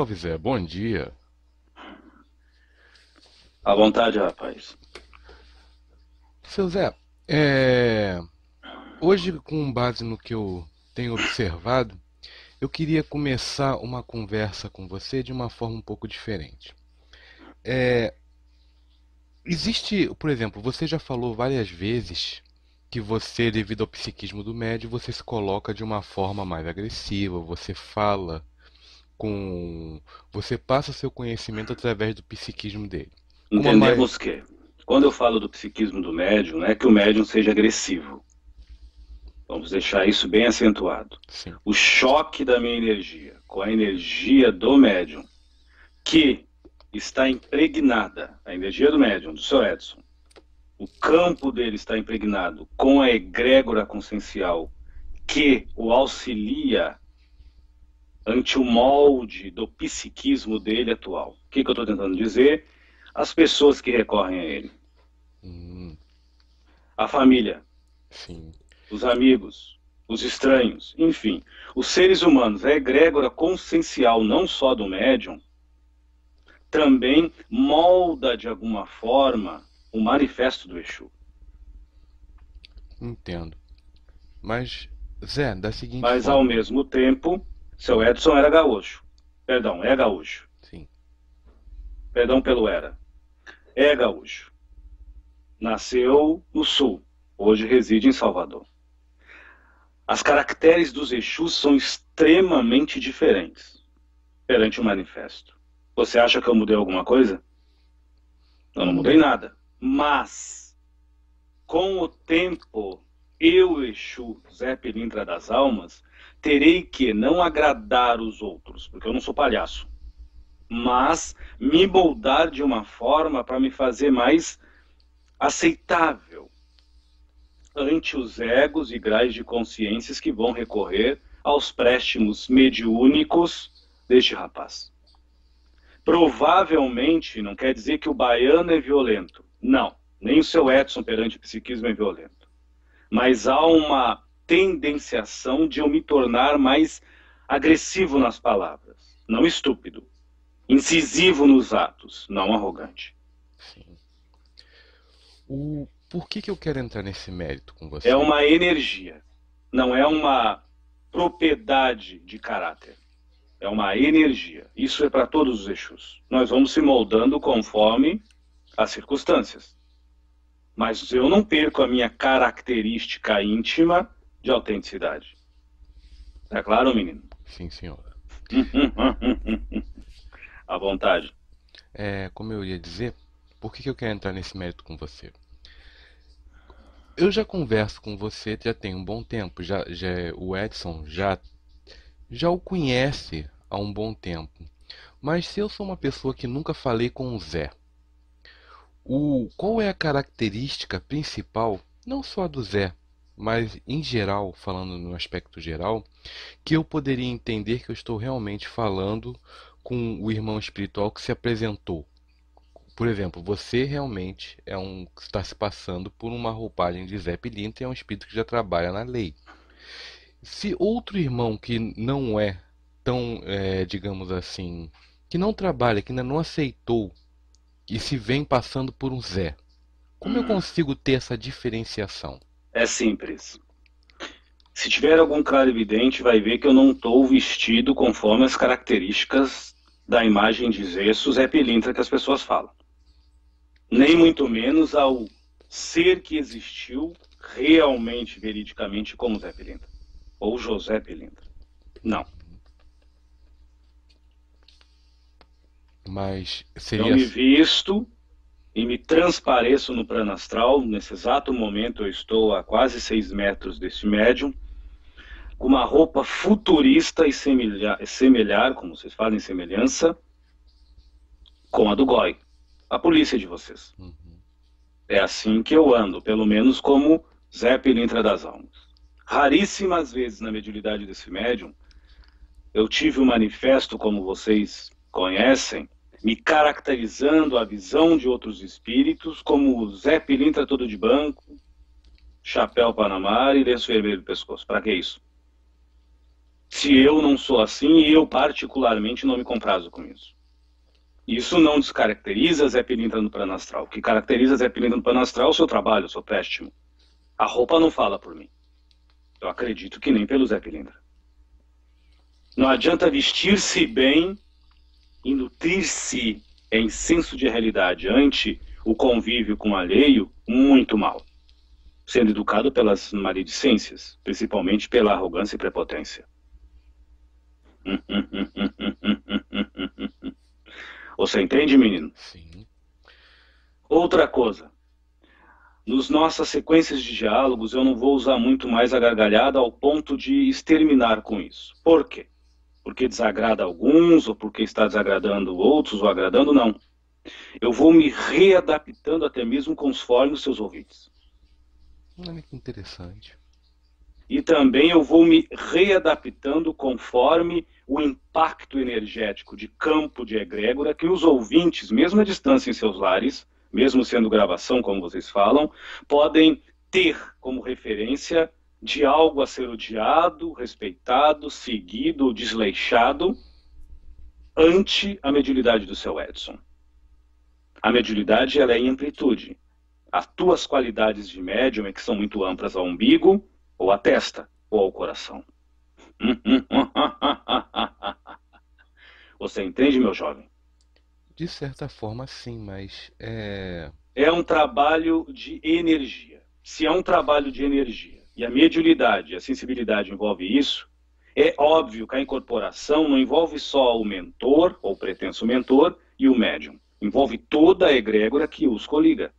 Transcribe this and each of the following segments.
Salve, Zé. Bom dia. À vontade, rapaz. Seu Zé, é... hoje, com base no que eu tenho observado, eu queria começar uma conversa com você de uma forma um pouco diferente. É... Existe, por exemplo, você já falou várias vezes que você, devido ao psiquismo do médio, você se coloca de uma forma mais agressiva, você fala com. Você passa seu conhecimento através do psiquismo dele. Entendemos mais... que, quando eu falo do psiquismo do médium, não é que o médium seja agressivo. Vamos deixar isso bem acentuado. Sim. O choque da minha energia com a energia do médium, que está impregnada, a energia do médium, do seu Edson, o campo dele está impregnado com a egrégora consciencial que o auxilia ante o molde do psiquismo dele atual. O que, que eu estou tentando dizer? As pessoas que recorrem a ele. Hum. A família. Sim. Os amigos. Os estranhos. Enfim, os seres humanos, a egrégora consciencial não só do médium, também molda de alguma forma o manifesto do Exu. Entendo. Mas, Zé, da seguinte Mas forma... ao mesmo tempo, seu Edson era gaúcho. Perdão, é gaúcho. Sim. Perdão pelo era. É gaúcho. Nasceu no sul. Hoje reside em Salvador. As caracteres dos Exus são extremamente diferentes perante o manifesto. Você acha que eu mudei alguma coisa? Eu não mudei nada. Mas, com o tempo, eu, Exu, Zé Pilintra das Almas, terei que não agradar os outros, porque eu não sou palhaço, mas me moldar de uma forma para me fazer mais aceitável ante os egos e graus de consciências que vão recorrer aos préstimos mediúnicos deste rapaz. Provavelmente não quer dizer que o baiano é violento, não, nem o seu Edson perante o psiquismo é violento. Mas há uma tendenciação de eu me tornar mais agressivo nas palavras, não estúpido. Incisivo nos atos, não arrogante. Sim. O... Por que, que eu quero entrar nesse mérito com você? É uma energia, não é uma propriedade de caráter. É uma energia. Isso é para todos os Exus. Nós vamos se moldando conforme as circunstâncias. Mas eu não perco a minha característica íntima de autenticidade. Tá claro, menino? Sim, senhor. à vontade. É, como eu ia dizer, por que, que eu quero entrar nesse mérito com você? Eu já converso com você já tem um bom tempo. Já, já o Edson já já o conhece há um bom tempo. Mas se eu sou uma pessoa que nunca falei com o Zé, o, qual é a característica principal, não só do Zé, mas em geral, falando no aspecto geral, que eu poderia entender que eu estou realmente falando com o irmão espiritual que se apresentou? Por exemplo, você realmente é um está se passando por uma roupagem de Zé Pilintra e é um espírito que já trabalha na lei. Se outro irmão que não é tão, é, digamos assim, que não trabalha, que ainda não aceitou e se vem passando por um Zé. Como eu consigo ter essa diferenciação? É simples. Se tiver algum claro evidente, vai ver que eu não estou vestido conforme as características da imagem de Zeus Zé Pilintra que as pessoas falam. Nem muito menos ao ser que existiu realmente, veridicamente, como Zé Pilintra. Ou José Pilintra. Não. Mas seria. Eu me visto e me transpareço no plano astral. Nesse exato momento, eu estou a quase seis metros desse médium, com uma roupa futurista e semelhar, semelhar como vocês fazem semelhança, com a do Goi, a polícia de vocês. Uhum. É assim que eu ando, pelo menos como Zé Pilintra das Almas. Raríssimas vezes na mediunidade desse médium, eu tive um manifesto, como vocês conhecem, me caracterizando a visão de outros espíritos, como Zé Pilintra todo de banco, chapéu Panamá e lenço vermelho no pescoço. Para que isso? Se eu não sou assim, eu particularmente não me comprazo com isso. Isso não descaracteriza Zé Pilintra no plano astral. O que caracteriza Zé Pilintra no plano astral é o seu trabalho, o seu péstimo. A roupa não fala por mim. Eu acredito que nem pelo Zé Pilintra. Não adianta vestir-se bem e nutrir-se em senso de realidade ante o convívio com o alheio muito mal, sendo educado pelas maledicências, principalmente pela arrogância e prepotência. Você entende, menino? Sim. Outra coisa. Nos nossas sequências de diálogos, eu não vou usar muito mais a gargalhada ao ponto de exterminar com isso. Por quê? Porque desagrada alguns, ou porque está desagradando outros, ou agradando, não. Eu vou me readaptando até mesmo conforme os seus ouvintes. Olha que interessante. E também eu vou me readaptando conforme o impacto energético de campo de egrégora que os ouvintes, mesmo à distância em seus lares, mesmo sendo gravação, como vocês falam, podem ter como referência de algo a ser odiado, respeitado, seguido ou desleixado ante a mediunidade do seu Edson. A mediunidade ela é em amplitude. As tuas qualidades de médium é que são muito amplas ao umbigo, ou à testa, ou ao coração. Você entende, meu jovem? De certa forma, sim, mas é. É um trabalho de energia. Se é um trabalho de energia e a mediunidade, a sensibilidade envolve isso, é óbvio que a incorporação não envolve só o mentor, ou pretenso mentor, e o médium. Envolve toda a egrégora que os coliga.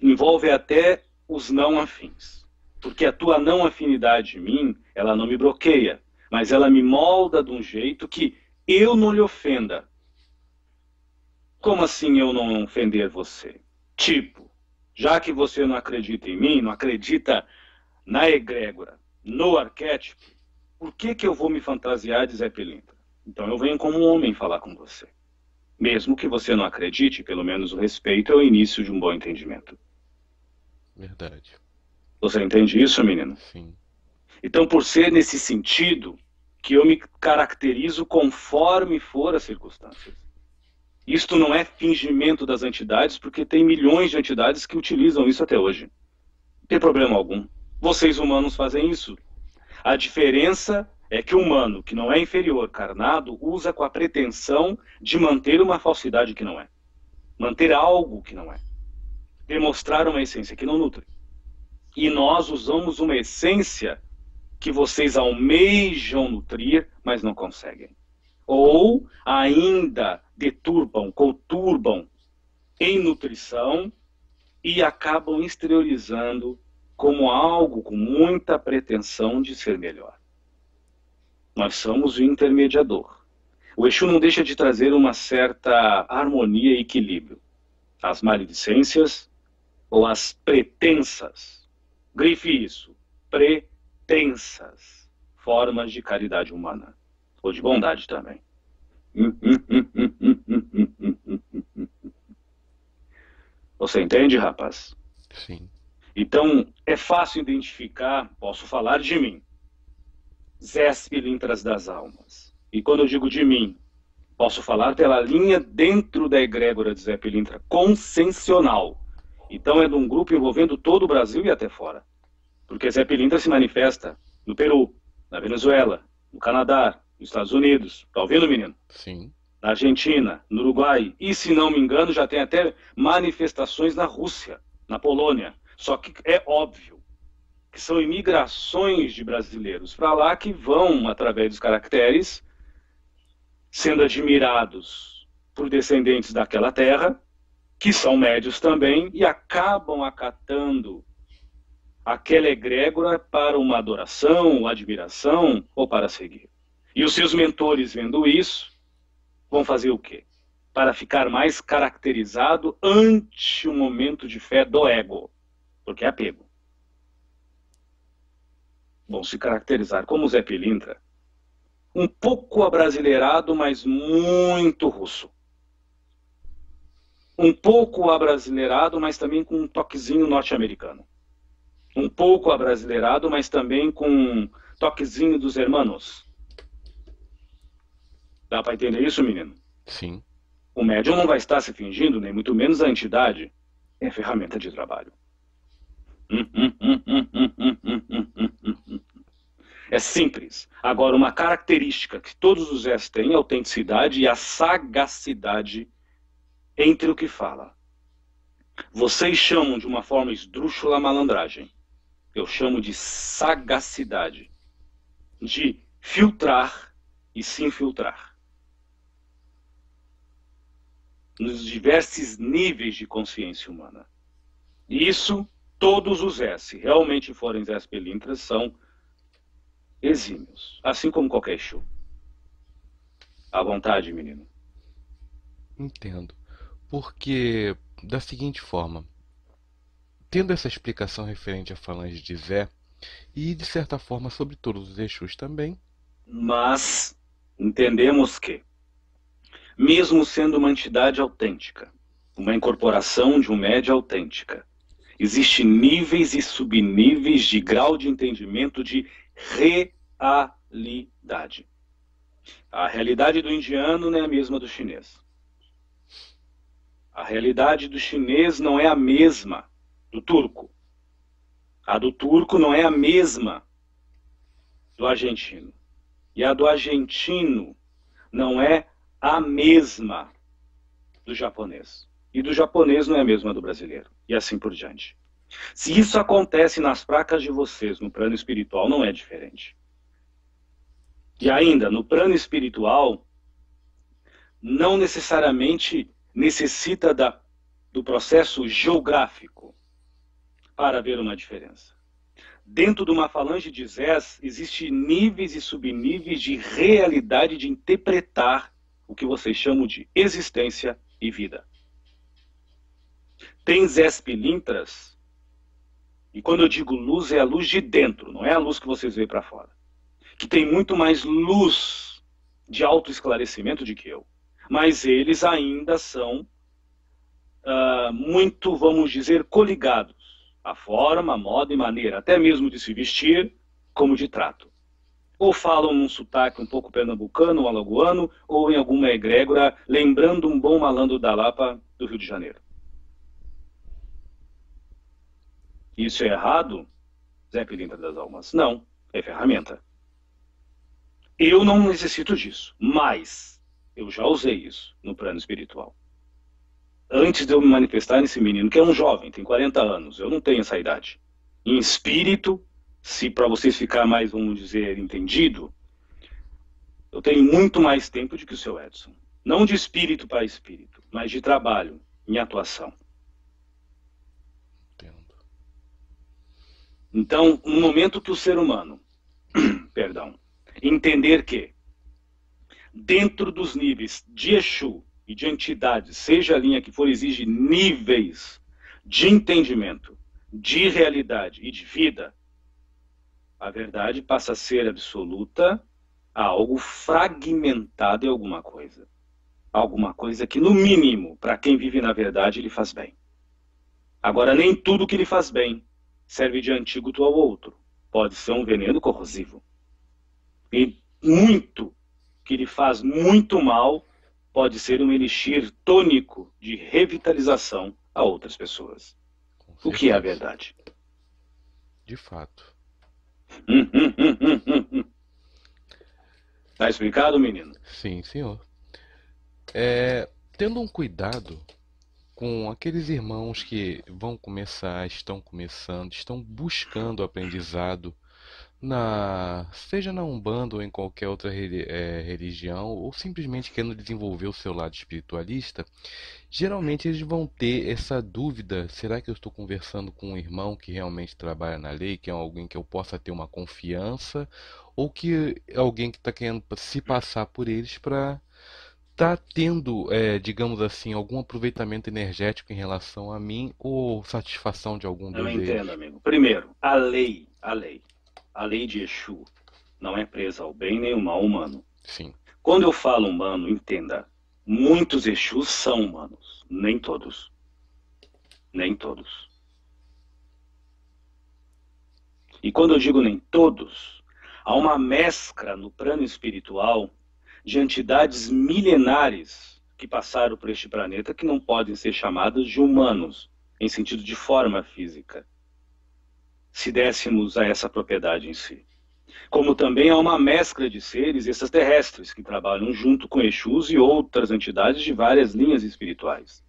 Envolve até os não afins. Porque a tua não afinidade em mim, ela não me bloqueia, mas ela me molda de um jeito que eu não lhe ofenda. Como assim eu não ofender você? Tipo, já que você não acredita em mim, não acredita na egrégora, no arquétipo, por que, que eu vou me fantasiar de Zé Pelintra? Então eu venho como um homem falar com você. Mesmo que você não acredite, pelo menos o respeito é o início de um bom entendimento. Verdade. Você entende isso, menino? Sim. Então, por ser nesse sentido que eu me caracterizo conforme for as circunstâncias. Isto não é fingimento das entidades, porque tem milhões de entidades que utilizam isso até hoje. Não tem problema algum. Vocês humanos fazem isso. A diferença é que o humano, que não é inferior, carnado, usa com a pretensão de manter uma falsidade que não é. Manter algo que não é. Demonstrar uma essência que não nutre. E nós usamos uma essência que vocês almejam nutrir, mas não conseguem. Ou ainda deturbam, conturbam em nutrição e acabam exteriorizando como algo com muita pretensão de ser melhor. Nós somos o intermediador. O Exu não deixa de trazer uma certa harmonia e equilíbrio. As maledicências ou as pretensas. Grife isso. Pretensas. Formas de caridade humana. Ou de bondade também. Você entende, rapaz? Sim. Então, é fácil identificar, posso falar de mim. Zés Pilintras das Almas. E quando eu digo de mim, posso falar pela linha dentro da egrégora de Zé Pilintra, consensional. Então é de um grupo envolvendo todo o Brasil e até fora. Porque Zé Pilintra se manifesta no Peru, na Venezuela, no Canadá, nos Estados Unidos. Tá ouvindo, menino? Sim. Na Argentina, no Uruguai. E, se não me engano, já tem até manifestações na Rússia, na Polônia. Só que é óbvio que são imigrações de brasileiros para lá que vão, através dos caracteres, sendo admirados por descendentes daquela terra, que são médios também, e acabam acatando aquela egrégora para uma adoração, admiração ou para seguir. E os seus mentores, vendo isso, vão fazer o quê? Para ficar mais caracterizado ante o momento de fé do ego, porque é apego vão se caracterizar como Zé Pilintra, um pouco abrasileirado, mas muito russo. Um pouco abrasileirado, mas também com um toquezinho norte-americano. Um pouco abrasileirado, mas também com toquezinho dos hermanos. Dá para entender isso, menino? Sim. O médium não vai estar se fingindo, nem muito menos a entidade. É ferramenta de trabalho. É simples. Agora, uma característica que todos os Zés têm é a autenticidade e a sagacidade entre o que fala. Vocês chamam de uma forma esdrúxula malandragem. Eu chamo de sagacidade. De filtrar e se infiltrar. Nos diversos níveis de consciência humana. E isso, todos os S, realmente forem Zés Pelintras, são exímios. Assim como qualquer show. À vontade, menino. Entendo. Porque, da seguinte forma, tendo essa explicação referente à falange de Zé, e de certa forma sobre todos os Exus também. Mas entendemos que, mesmo sendo uma entidade autêntica, uma incorporação de um média autêntica, existem níveis e subníveis de grau de entendimento de realidade. A realidade do indiano não é a mesma do chinês. A realidade do chinês não é a mesma do turco. A do turco não é a mesma do argentino. E a do argentino não é a mesma do japonês. E do japonês não é a mesma do brasileiro. E assim por diante. Se isso acontece nas placas de vocês no plano espiritual, não é diferente. E ainda, no plano espiritual, não necessariamente necessita da, do processo geográfico para ver uma diferença. Dentro de uma falange de Zés, existem níveis e subníveis de realidade de interpretar o que vocês chamam de existência e vida. Tem Zés pilintras, e quando eu digo luz, é a luz de dentro, não é a luz que vocês veem para fora. Que tem muito mais luz de autoesclarecimento de que eu mas eles ainda são uh, muito, vamos dizer, coligados. A forma, moda e maneira, até mesmo de se vestir, como de trato. Ou falam num sotaque um pouco pernambucano ou alagoano, ou em alguma egrégora, lembrando um bom malandro da Lapa do Rio de Janeiro. Isso é errado? Zé Pilintra das Almas. Não, é ferramenta. Eu não necessito disso, mas eu já usei isso no plano espiritual. Antes de eu me manifestar nesse menino, que é um jovem, tem 40 anos, eu não tenho essa idade. Em espírito, se para vocês ficar mais, vamos dizer, entendido, eu tenho muito mais tempo do que o seu Edson. Não de espírito para espírito, mas de trabalho, em atuação. Entendo. Então, no momento que o ser humano, perdão, entender que dentro dos níveis de Exu e de entidade, seja a linha que for, exige níveis de entendimento, de realidade e de vida, a verdade passa a ser absoluta a algo fragmentado em alguma coisa. Alguma coisa que, no mínimo, para quem vive na verdade, lhe faz bem. Agora, nem tudo que lhe faz bem serve de antídoto ao outro. Pode ser um veneno corrosivo. E muito que lhe faz muito mal pode ser um elixir tônico de revitalização a outras pessoas. O que é a verdade? De fato. Tá explicado, menino? Sim, senhor. É, tendo um cuidado com aqueles irmãos que vão começar, estão começando, estão buscando aprendizado na seja na Umbanda ou em qualquer outra é, religião, ou simplesmente querendo desenvolver o seu lado espiritualista, geralmente eles vão ter essa dúvida: será que eu estou conversando com um irmão que realmente trabalha na lei, que é alguém que eu possa ter uma confiança, ou que é alguém que está querendo se passar por eles para tá tendo, é, digamos assim, algum aproveitamento energético em relação a mim ou satisfação de algum? Eu entendo, amigo. Primeiro, a lei, a lei a lei de Exu não é presa ao bem nem ao mal humano. Sim. Quando eu falo humano, entenda, muitos Exus são humanos, nem todos. Nem todos. E quando eu digo nem todos, Há uma mescla no plano espiritual de entidades milenares que passaram por este planeta que não podem ser chamadas de humanos, em sentido de forma física, se dessemos a essa propriedade em si. Como também há uma mescla de seres extraterrestres que trabalham junto com Exus e outras entidades de várias linhas espirituais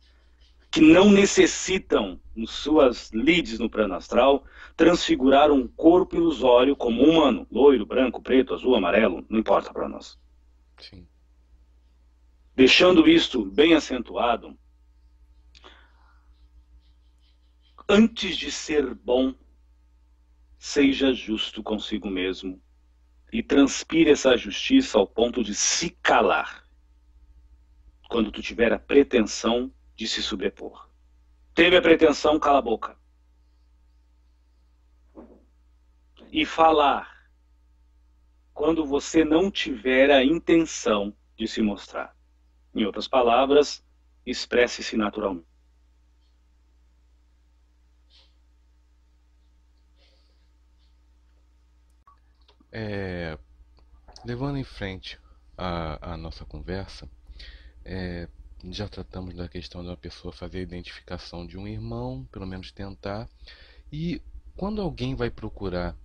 que não necessitam, em suas lides no plano astral, transfigurar um corpo ilusório como um humano, loiro, branco, preto, azul, amarelo, não importa para nós. Sim. Deixando isto bem acentuado, antes de ser bom, seja justo consigo mesmo e transpire essa justiça ao ponto de se calar quando tu tiver a pretensão de se sobrepor. Teve a pretensão, cala a boca. E falar quando você não tiver a intenção de se mostrar. Em outras palavras, expresse-se naturalmente. É, levando em frente a, a nossa conversa, é, já tratamos da questão de uma pessoa fazer a identificação de um irmão, pelo menos tentar. E quando alguém vai procurar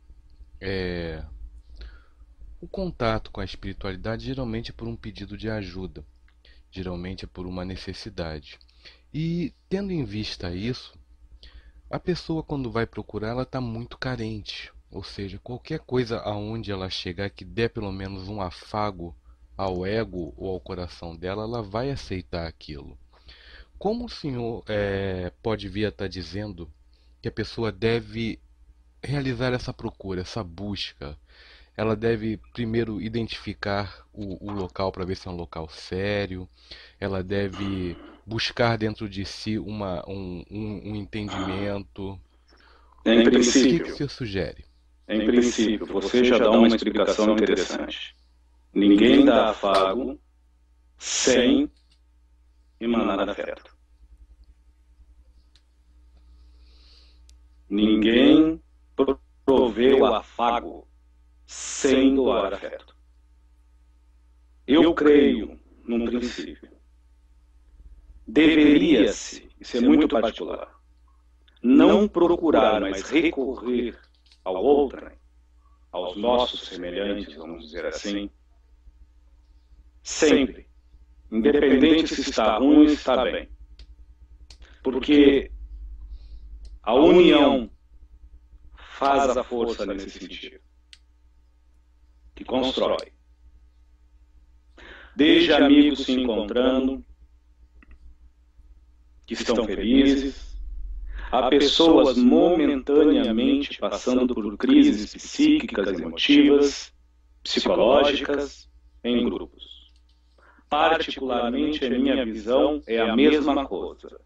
é, o contato com a espiritualidade, geralmente é por um pedido de ajuda, geralmente é por uma necessidade. E tendo em vista isso, a pessoa quando vai procurar, ela está muito carente. Ou seja, qualquer coisa aonde ela chegar que der pelo menos um afago ao ego ou ao coração dela, ela vai aceitar aquilo. Como o senhor é, pode vir a estar tá dizendo que a pessoa deve realizar essa procura, essa busca? Ela deve primeiro identificar o, o local para ver se é um local sério. Ela deve buscar dentro de si uma, um, um, um entendimento. Em princípio, o que, que o senhor sugere? Em princípio, você já dá uma explicação interessante. Ninguém dá afago sem emanar afeto. Ninguém provê o afago sem doar afeto. Eu creio num princípio. Deveria-se, isso é muito particular, não procurar, mas recorrer ao outrem, aos nossos semelhantes, vamos dizer assim, Sempre. Independente se está ruim ou está bem. Porque a união faz a força nesse sentido. Que constrói. Desde amigos se encontrando, que estão felizes, a pessoas momentaneamente passando por crises psíquicas, emotivas, psicológicas, em grupos particularmente a minha visão, é a mesma coisa.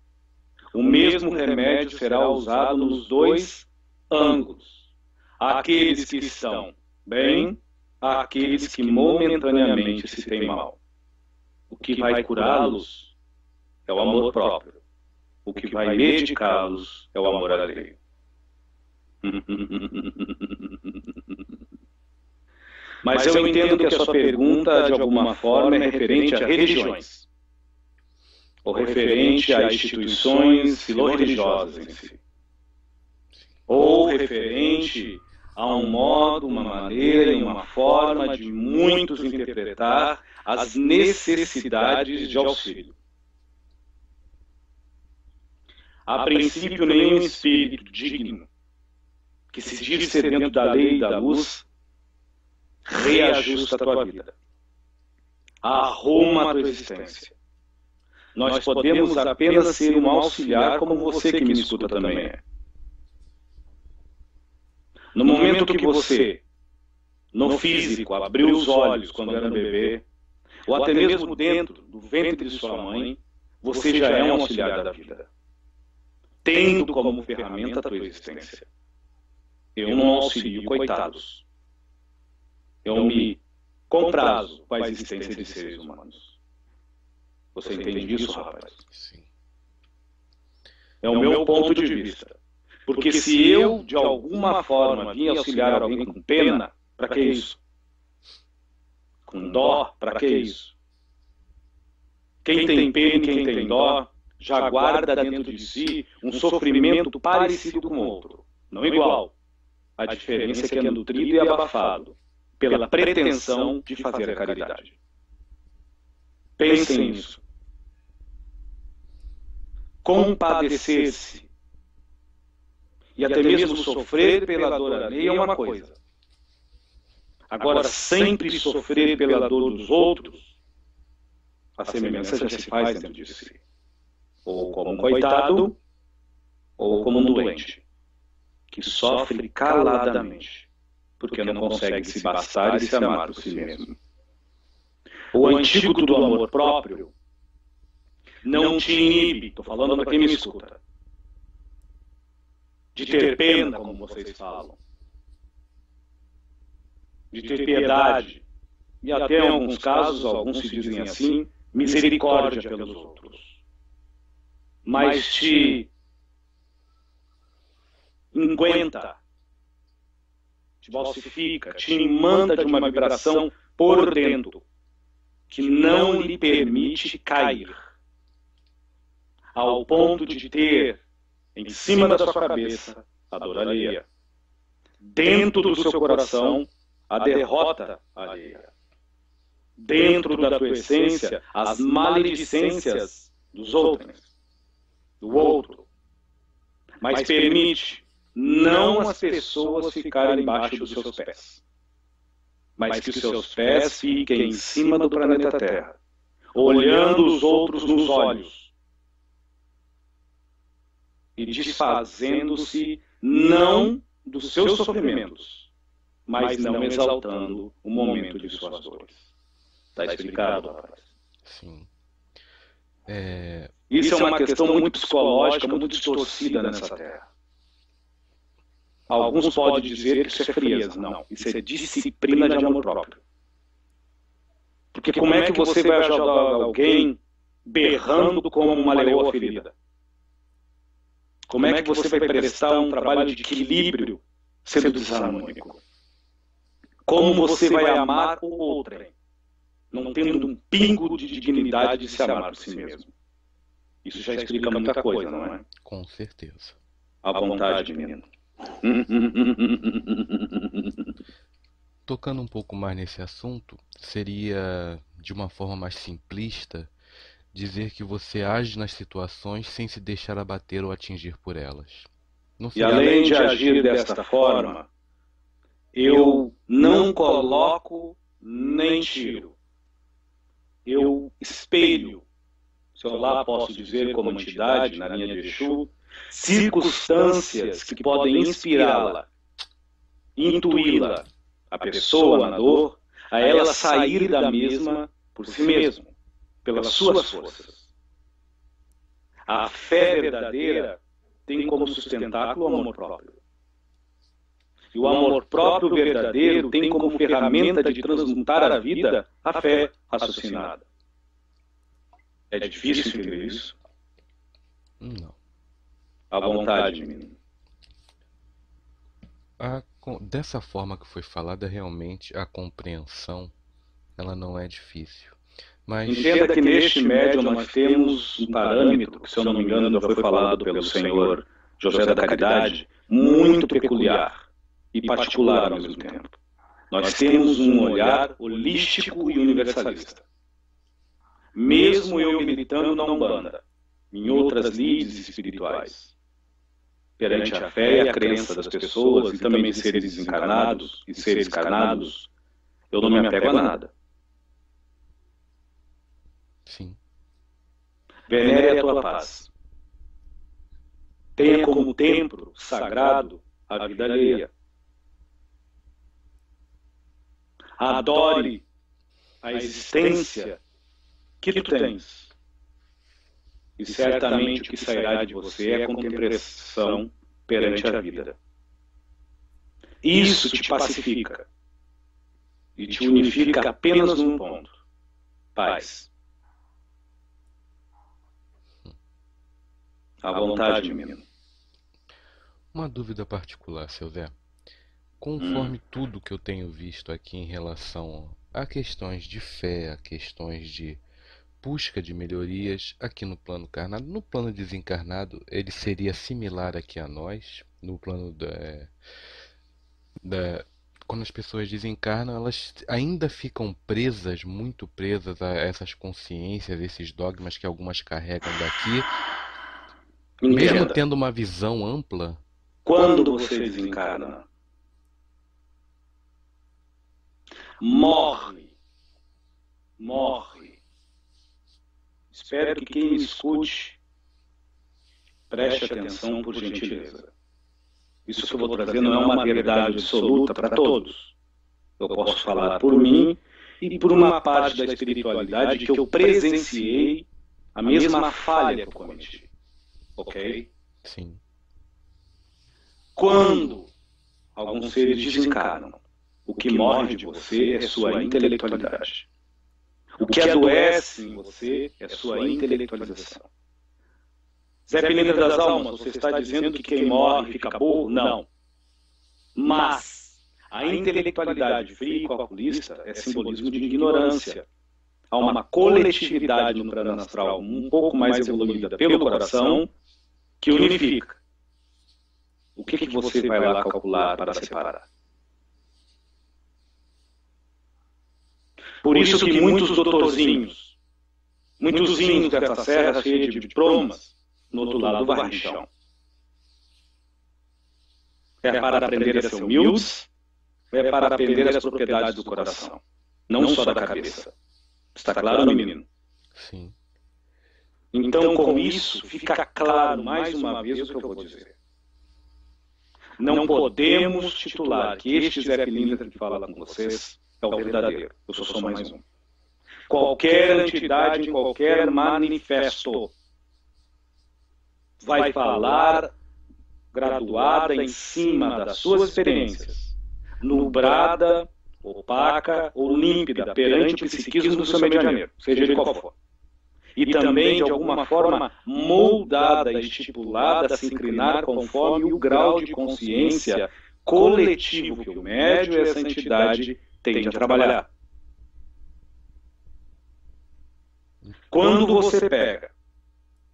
O mesmo remédio será usado nos dois ângulos. Aqueles que estão bem, aqueles que momentaneamente se têm mal. O que vai curá-los é o amor próprio. O que vai medicá-los é o amor alheio. Mas eu entendo que a sua pergunta, de alguma forma, é referente a religiões, ou referente a instituições filorreligiosas em si, ou referente a um modo, uma maneira e uma forma de muitos interpretar as necessidades de auxílio. A princípio, nenhum espírito digno, que se diz ser dentro da lei e da luz, reajusta a tua vida. Arruma a tua existência. Nós podemos apenas ser um auxiliar, como você que me escuta também é. No momento que você, no físico, abriu os olhos quando era bebê, ou até mesmo dentro do ventre de sua mãe, você já é um auxiliar da vida, tendo como ferramenta a tua existência. Eu não auxilio coitados eu me comprazo com a existência de seres humanos. Você entende isso, rapaz? Sim. É o meu ponto de vista. Porque se eu, de alguma forma, vim auxiliar alguém com pena, para que isso? com dó, para que isso? Quem tem pena e quem tem dó já guarda dentro de si um sofrimento parecido com outro, não igual. A diferença é que é nutrido e abafado pela pretensão de fazer a caridade. Pensem nisso. Compadecer-se e até mesmo sofrer pela dor alheia é uma coisa. Agora, sempre sofrer pela dor dos outros, a semelhança já se faz dentro de si. Ou como um coitado, ou como um doente, que sofre caladamente, porque não consegue se bastar e se amar por si mesmo. O antídoto do amor próprio não te inibe, estou falando para quem me escuta, de ter pena, como vocês falam, de ter piedade, e até em alguns casos, alguns se dizem assim, misericórdia pelos outros. Mas te enguenta, te balsifica, te imanta de uma vibração por dentro, que não lhe permite cair, ao ponto de ter em cima da sua cabeça a dor alheia, dentro do seu coração a derrota alheia, dentro da tua essência as maledicências dos outros, do outro, mas permite não as pessoas ficarem embaixo dos seus pés. mas que os seus pés fiquem em cima do planeta Terra, olhando os outros nos olhos. e desfazendo-se não dos seus sofrimentos, mas não exaltando o momento de suas dores. Está explicado, rapaz? Sim. É... Isso é uma questão muito psicológica, muito distorcida nessa Terra. Alguns podem dizer que isso é frieza. Não, isso é disciplina de amor próprio. Porque como é que você vai ajudar alguém berrando como uma leoa ferida? Como é que você vai prestar um trabalho de equilíbrio sendo desarmônico? Como você vai amar o outro, não tendo um pingo de dignidade de se amar por si mesmo? Isso já explica muita coisa, não é? Com certeza. À vontade, menino. Tocando um pouco mais nesse assunto, seria de uma forma mais simplista dizer que você age nas situações sem se deixar abater ou atingir por elas. E além de agir desta forma, eu não coloco nem tiro. Eu espelho, eu lá posso dizer como entidade, na linha de Exu, circunstâncias que podem inspirá-la, intuí-la, a pessoa na dor, a ela sair da mesma por si mesmo, pelas suas forças. A fé verdadeira tem como sustentáculo o amor próprio. E o amor próprio verdadeiro tem como ferramenta de transmutar a vida a fé raciocinada. É difícil entender isso? Não. À vontade, menino. A, dessa forma que foi falada, realmente a compreensão ela não é difícil. Mas... Entenda que neste médium nós temos um parâmetro, que se eu não me engano já foi falado pelo senhor José da Caridade, muito peculiar e particular ao mesmo tempo. Nós temos um olhar holístico e universalista. Mesmo eu militando na Umbanda, em outras lides espirituais, perante a fé e a crença das pessoas e também de seres desencarnados e seres encarnados, eu não me apego a nada. Sim. Venere a tua paz. Tenha como templo sagrado a vida alheia. Adore a existência que tu tens e certamente o que sairá de você é contemplação perante a vida. Isso te pacifica e te unifica apenas num ponto: paz. À vontade, menino. Uma dúvida particular, seu Zé. Conforme hum. tudo que eu tenho visto aqui em relação a questões de fé, a questões de busca de melhorias aqui no plano encarnado. No plano desencarnado, ele seria similar aqui a nós, no plano da, da quando as pessoas desencarnam, elas ainda ficam presas, muito presas a essas consciências, esses dogmas que algumas carregam daqui. Entenda. Mesmo tendo uma visão ampla. Quando você desencarna, morre. Morre. Espero que quem me escute preste atenção, por gentileza. Isso que eu vou trazer não é uma verdade absoluta para todos. Eu posso falar por mim e por uma parte da espiritualidade que eu presenciei a mesma falha que eu cometi. Ok? Sim. Quando alguns seres desencarnam, o que morre de você é sua intelectualidade. O que adoece em você é sua intelectualização. Zé Peneira das Almas, você está dizendo que quem morre fica burro? Não. Mas a intelectualidade fria e calculista é simbolismo de ignorância. Há uma coletividade no plano astral um pouco mais evoluída pelo coração que unifica. O que, que você vai lá calcular para separar? Por isso que muitos doutorzinhos, muitos índios dessa serra cheia de diplomas, no outro lado do varrichão. É para aprender a ser humildes, é para aprender as propriedades do coração, não só da cabeça. Está claro, menino? Sim. Então, com isso, fica claro mais uma vez o que eu vou dizer. Não podemos titular que este Zé Pilintra que fala com vocês é o verdadeiro. Eu sou só mais um. Qualquer entidade, qualquer manifesto, vai falar graduada em cima das suas experiências, nubrada, opaca ou límpida perante o psiquismo do seu medianeiro, seja ele qual for. E também, de alguma forma, moldada e estipulada a se inclinar conforme o grau de consciência coletivo que o médio e essa entidade tende a trabalhar. Quando você pega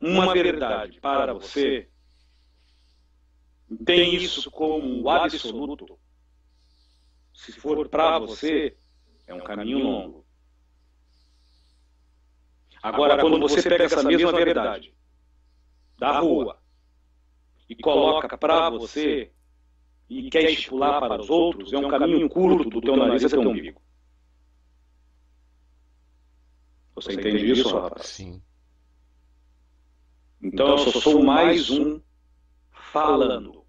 uma verdade para você, tem isso como o absoluto, se for para você, é um caminho longo. Agora, quando você pega essa mesma verdade da rua e coloca para você e quer estipular para os outros, é um caminho curto do teu nariz até o umbigo. Você entende isso, rapaz? Sim. Então eu só sou mais um falando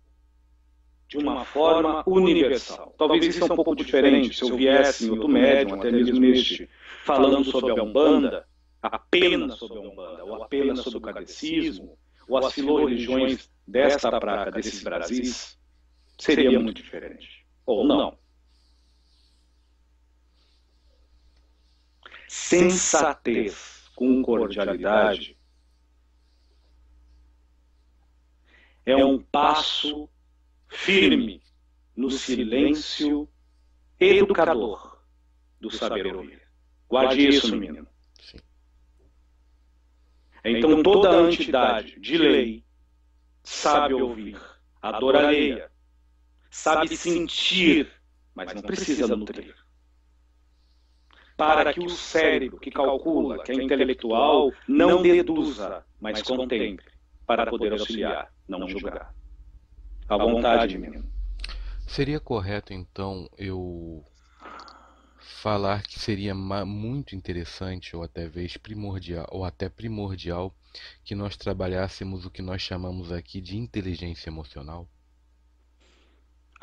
de uma forma universal. Talvez isso seja um pouco diferente se eu viesse em outro médium, até mesmo neste, falando sobre a Umbanda, apenas sobre a Umbanda, ou apenas sobre o catecismo, ou as filoreligiões desta praga, desses Brasis, seria muito diferente. Ou não. Sensatez com cordialidade é um passo firme no silêncio educador do saber ouvir. Guarde isso, menino. Então toda entidade de lei sabe ouvir a dor alheia, sabe sentir, mas não precisa nutrir. Para que o cérebro que calcula, que é intelectual, não deduza, mas contemple, para poder auxiliar não julgar. À vontade, menino. Seria correto, então, eu falar que seria muito interessante ou até vez primordial ou até primordial que nós trabalhássemos o que nós chamamos aqui de inteligência emocional?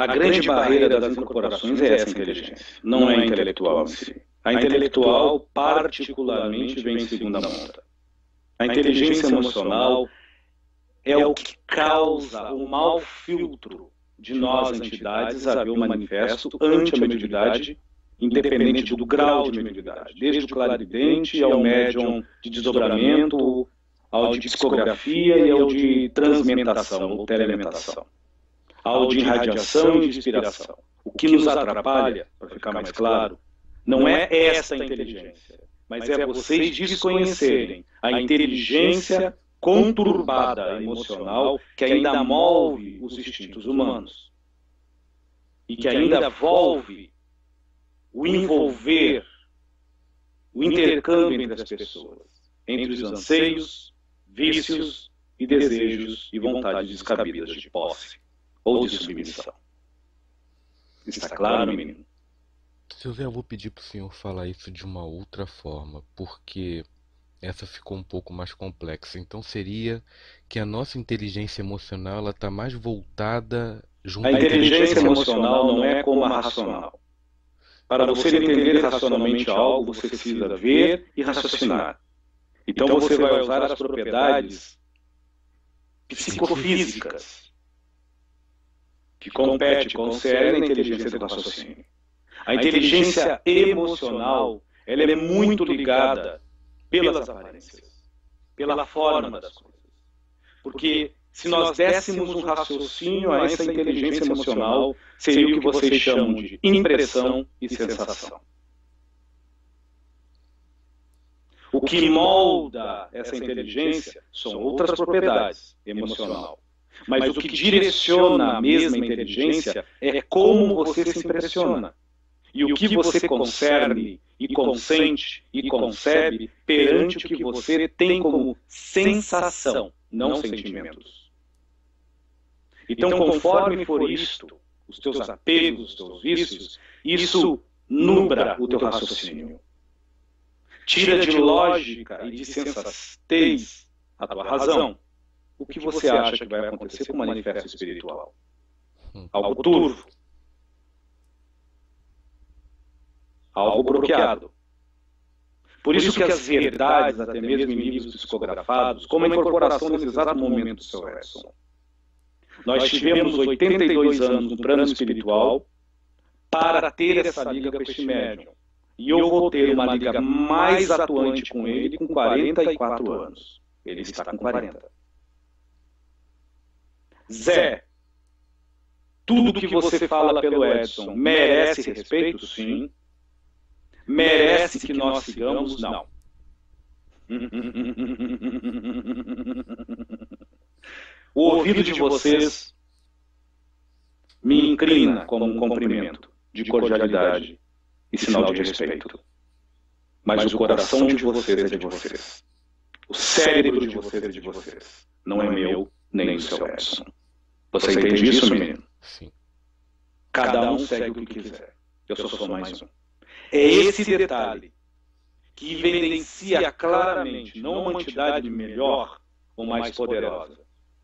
A grande barreira das incorporações é essa inteligência, não é a intelectual em si. A intelectual, particularmente, vem em segunda monta. A inteligência emocional é o que causa o mau filtro de nós, entidades, a ver o manifesto ante a mediunidade, independente do grau de mediunidade, desde o clarividente ao médium de desdobramento, ao de psicografia e ao de transmentação ou telelementação, ao de irradiação e de inspiração. O que nos atrapalha, para ficar mais claro, Não é essa a inteligência, mas é vocês desconhecerem a inteligência conturbada emocional que ainda move os instintos humanos e que ainda envolve o envolver, o intercâmbio entre as pessoas, entre os anseios, vícios e desejos e vontades descabidas de posse ou de submissão. Está claro, menino? Silvia, eu vou pedir para o senhor falar isso de uma outra forma, porque essa ficou um pouco mais complexa. Então seria que a nossa inteligência emocional ela está mais voltada junto A inteligência emocional não é como a racional. Para você entender racionalmente algo, você precisa ver e raciocinar. Então você vai usar as propriedades psicofísicas que compete, concerne a inteligência do raciocínio. A inteligência emocional ela é muito ligada pelas aparências, pela forma das coisas. Porque se nós dessemos um raciocínio a essa inteligência emocional, seria o que vocês chamam de impressão e sensação. O que molda essa inteligência são outras propriedades emocional. Mas o que direciona a mesma inteligência é como você se impressiona. E o que você concerne e consente e concebe perante o que você tem como sensação, não sentimentos. Então, conforme for isto, os teus apegos, os teus vícios, isso nubra o teu raciocínio. Tira de lógica e de sensatez a tua razão. O que você acha que vai acontecer com o manifesto espiritual? Hum. Algo turvo, algo bloqueado. Por isso que as verdades, até mesmo em livros psicografados, como a incorporação nesse exato momento do seu Edson. Nós tivemos 82 anos no plano espiritual para ter essa liga com este médium. E eu vou ter uma liga mais atuante com ele com 44 anos. Ele está com 40. Zé, tudo que você fala pelo Edson merece respeito? Sim merece que nós sigamos? Não. O ouvido de vocês me inclina como um cumprimento de cordialidade e sinal de respeito. Mas o coração de vocês é de vocês. O cérebro de vocês é de vocês. Não é meu, nem do seu Edson. Você entende isso, menino? Sim. Cada um segue o que quiser. Eu só sou mais um. É esse detalhe que evidencia claramente não uma entidade melhor ou mais poderosa,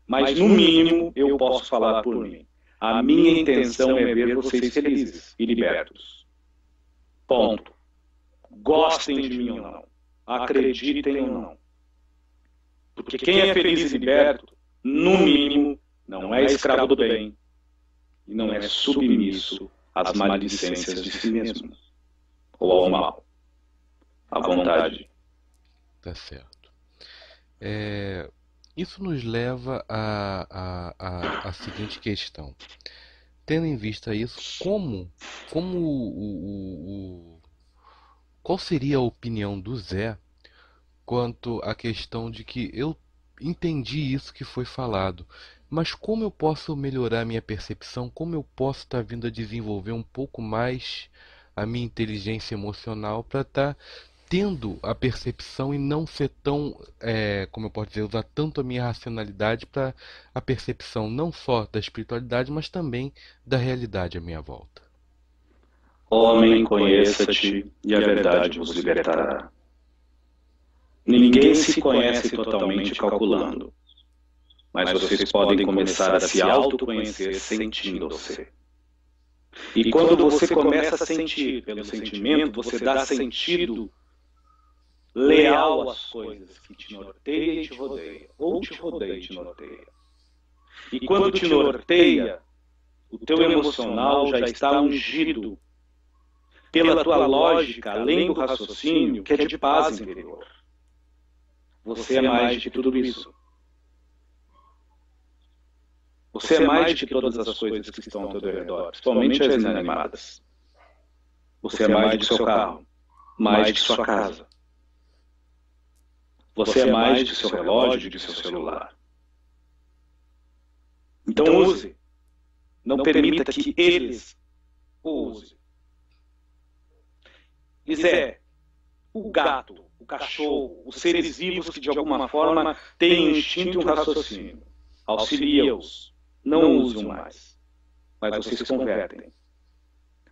mas no mínimo eu posso falar por mim. A minha intenção é ver vocês felizes e libertos. Ponto. Gostem de mim ou não. Acreditem ou não. Porque quem é feliz e liberto, no mínimo, não é escravo do bem e não é submisso às maledicências de si mesmo ou ao mal. À vontade. Tá certo. É, isso nos leva à a, a, a, seguinte questão. Tendo em vista isso, como, como o, o, o, qual seria a opinião do Zé quanto à questão de que eu entendi isso que foi falado, mas como eu posso melhorar minha percepção? Como eu posso estar vindo a desenvolver um pouco mais a minha inteligência emocional para estar tá tendo a percepção e não ser tão, é, como eu posso dizer, usar tanto a minha racionalidade para a percepção não só da espiritualidade, mas também da realidade à minha volta. Homem, conheça-te e a verdade vos libertará. Ninguém se conhece totalmente calculando, mas vocês podem começar a se autoconhecer sentindo-se. E quando você começa a sentir pelo sentimento, você dá sentido leal às coisas que te norteia e te rodeia, ou te rodeia e te norteia. E quando te norteia, o teu emocional já está ungido pela tua lógica, além do raciocínio, que é de paz interior. Você é mais de tudo isso. Você é mais de todas as coisas que estão ao teu redor, principalmente as inanimadas. Você é mais do que seu carro, mais do que sua casa. Você é mais do que seu relógio, do que seu celular. Então use. Não permita que eles o usem. Zé, o gato, o cachorro, os seres vivos que de alguma forma têm um instinto e um raciocínio. Auxilia-os. Não usam mais. Mas vocês se convertem.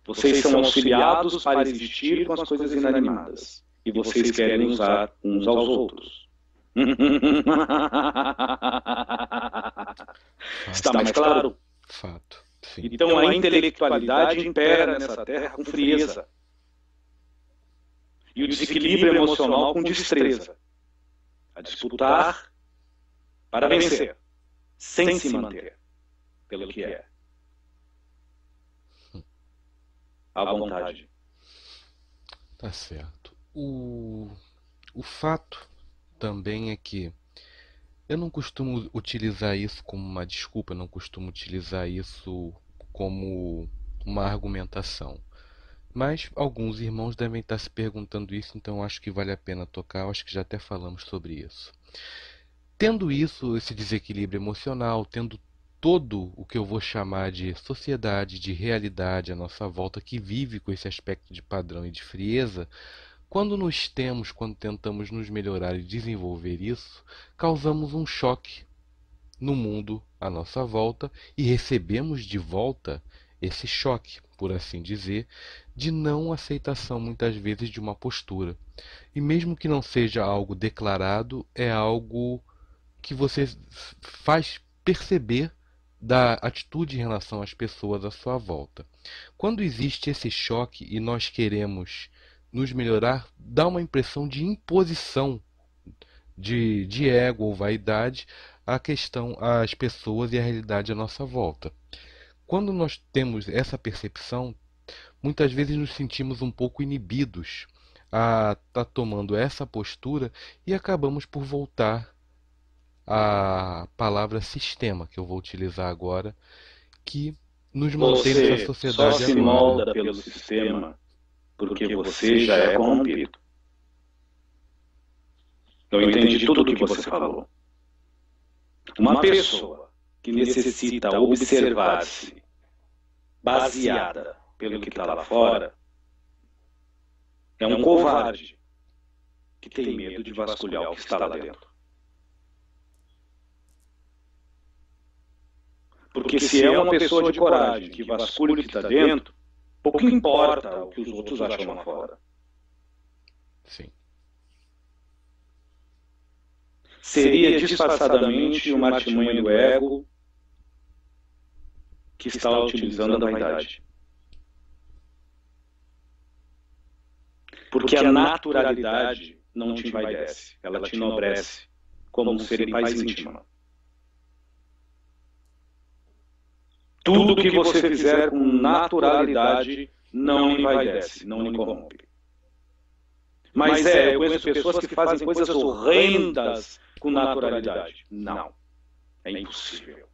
Vocês são auxiliados para existir com as coisas inanimadas. E vocês querem usar uns aos outros. Está mais claro? Fato. Sim. Então a intelectualidade impera nessa terra com frieza. E o desequilíbrio emocional com destreza. A disputar para vencer, sem se manter pelo que é. À vontade. Tá certo. O, o fato também é que eu não costumo utilizar isso como uma desculpa, não costumo utilizar isso como uma argumentação. Mas alguns irmãos devem estar se perguntando isso, então acho que vale a pena tocar, acho que já até falamos sobre isso. Tendo isso, esse desequilíbrio emocional, tendo todo o que eu vou chamar de sociedade, de realidade à nossa volta, que vive com esse aspecto de padrão e de frieza, quando nos temos, quando tentamos nos melhorar e desenvolver isso, causamos um choque no mundo à nossa volta e recebemos de volta esse choque, por assim dizer, de não aceitação muitas vezes de uma postura. E mesmo que não seja algo declarado, é algo que você faz perceber da atitude em relação às pessoas à sua volta. Quando existe esse choque e nós queremos nos melhorar, dá uma impressão de imposição de, de ego ou vaidade à questão, às pessoas e à realidade à nossa volta. Quando nós temos essa percepção, muitas vezes nos sentimos um pouco inibidos a estar tá tomando essa postura e acabamos por voltar à palavra sistema que eu vou utilizar agora, que nos mantém nessa sociedade. Só se molda pelo sistema porque você já é corrompido. Eu entendi tudo o que você falou. Uma pessoa que necessita observar-se baseada pelo que está lá fora é um covarde que tem medo de vasculhar o que está lá dentro. Porque se é uma pessoa de coragem que vasculha o que está dentro, Pouco importa o que os outros acham lá fora. Sim. Seria disfarçadamente uma artimanha do ego que está utilizando a vaidade. Porque a naturalidade não te envaidece, ela te enobrece como um ser em paz íntima. Tudo que você fizer com naturalidade não envaidece, não lhe corrompe. Mas é, eu conheço pessoas que fazem coisas horrendas com naturalidade. Não, é impossível.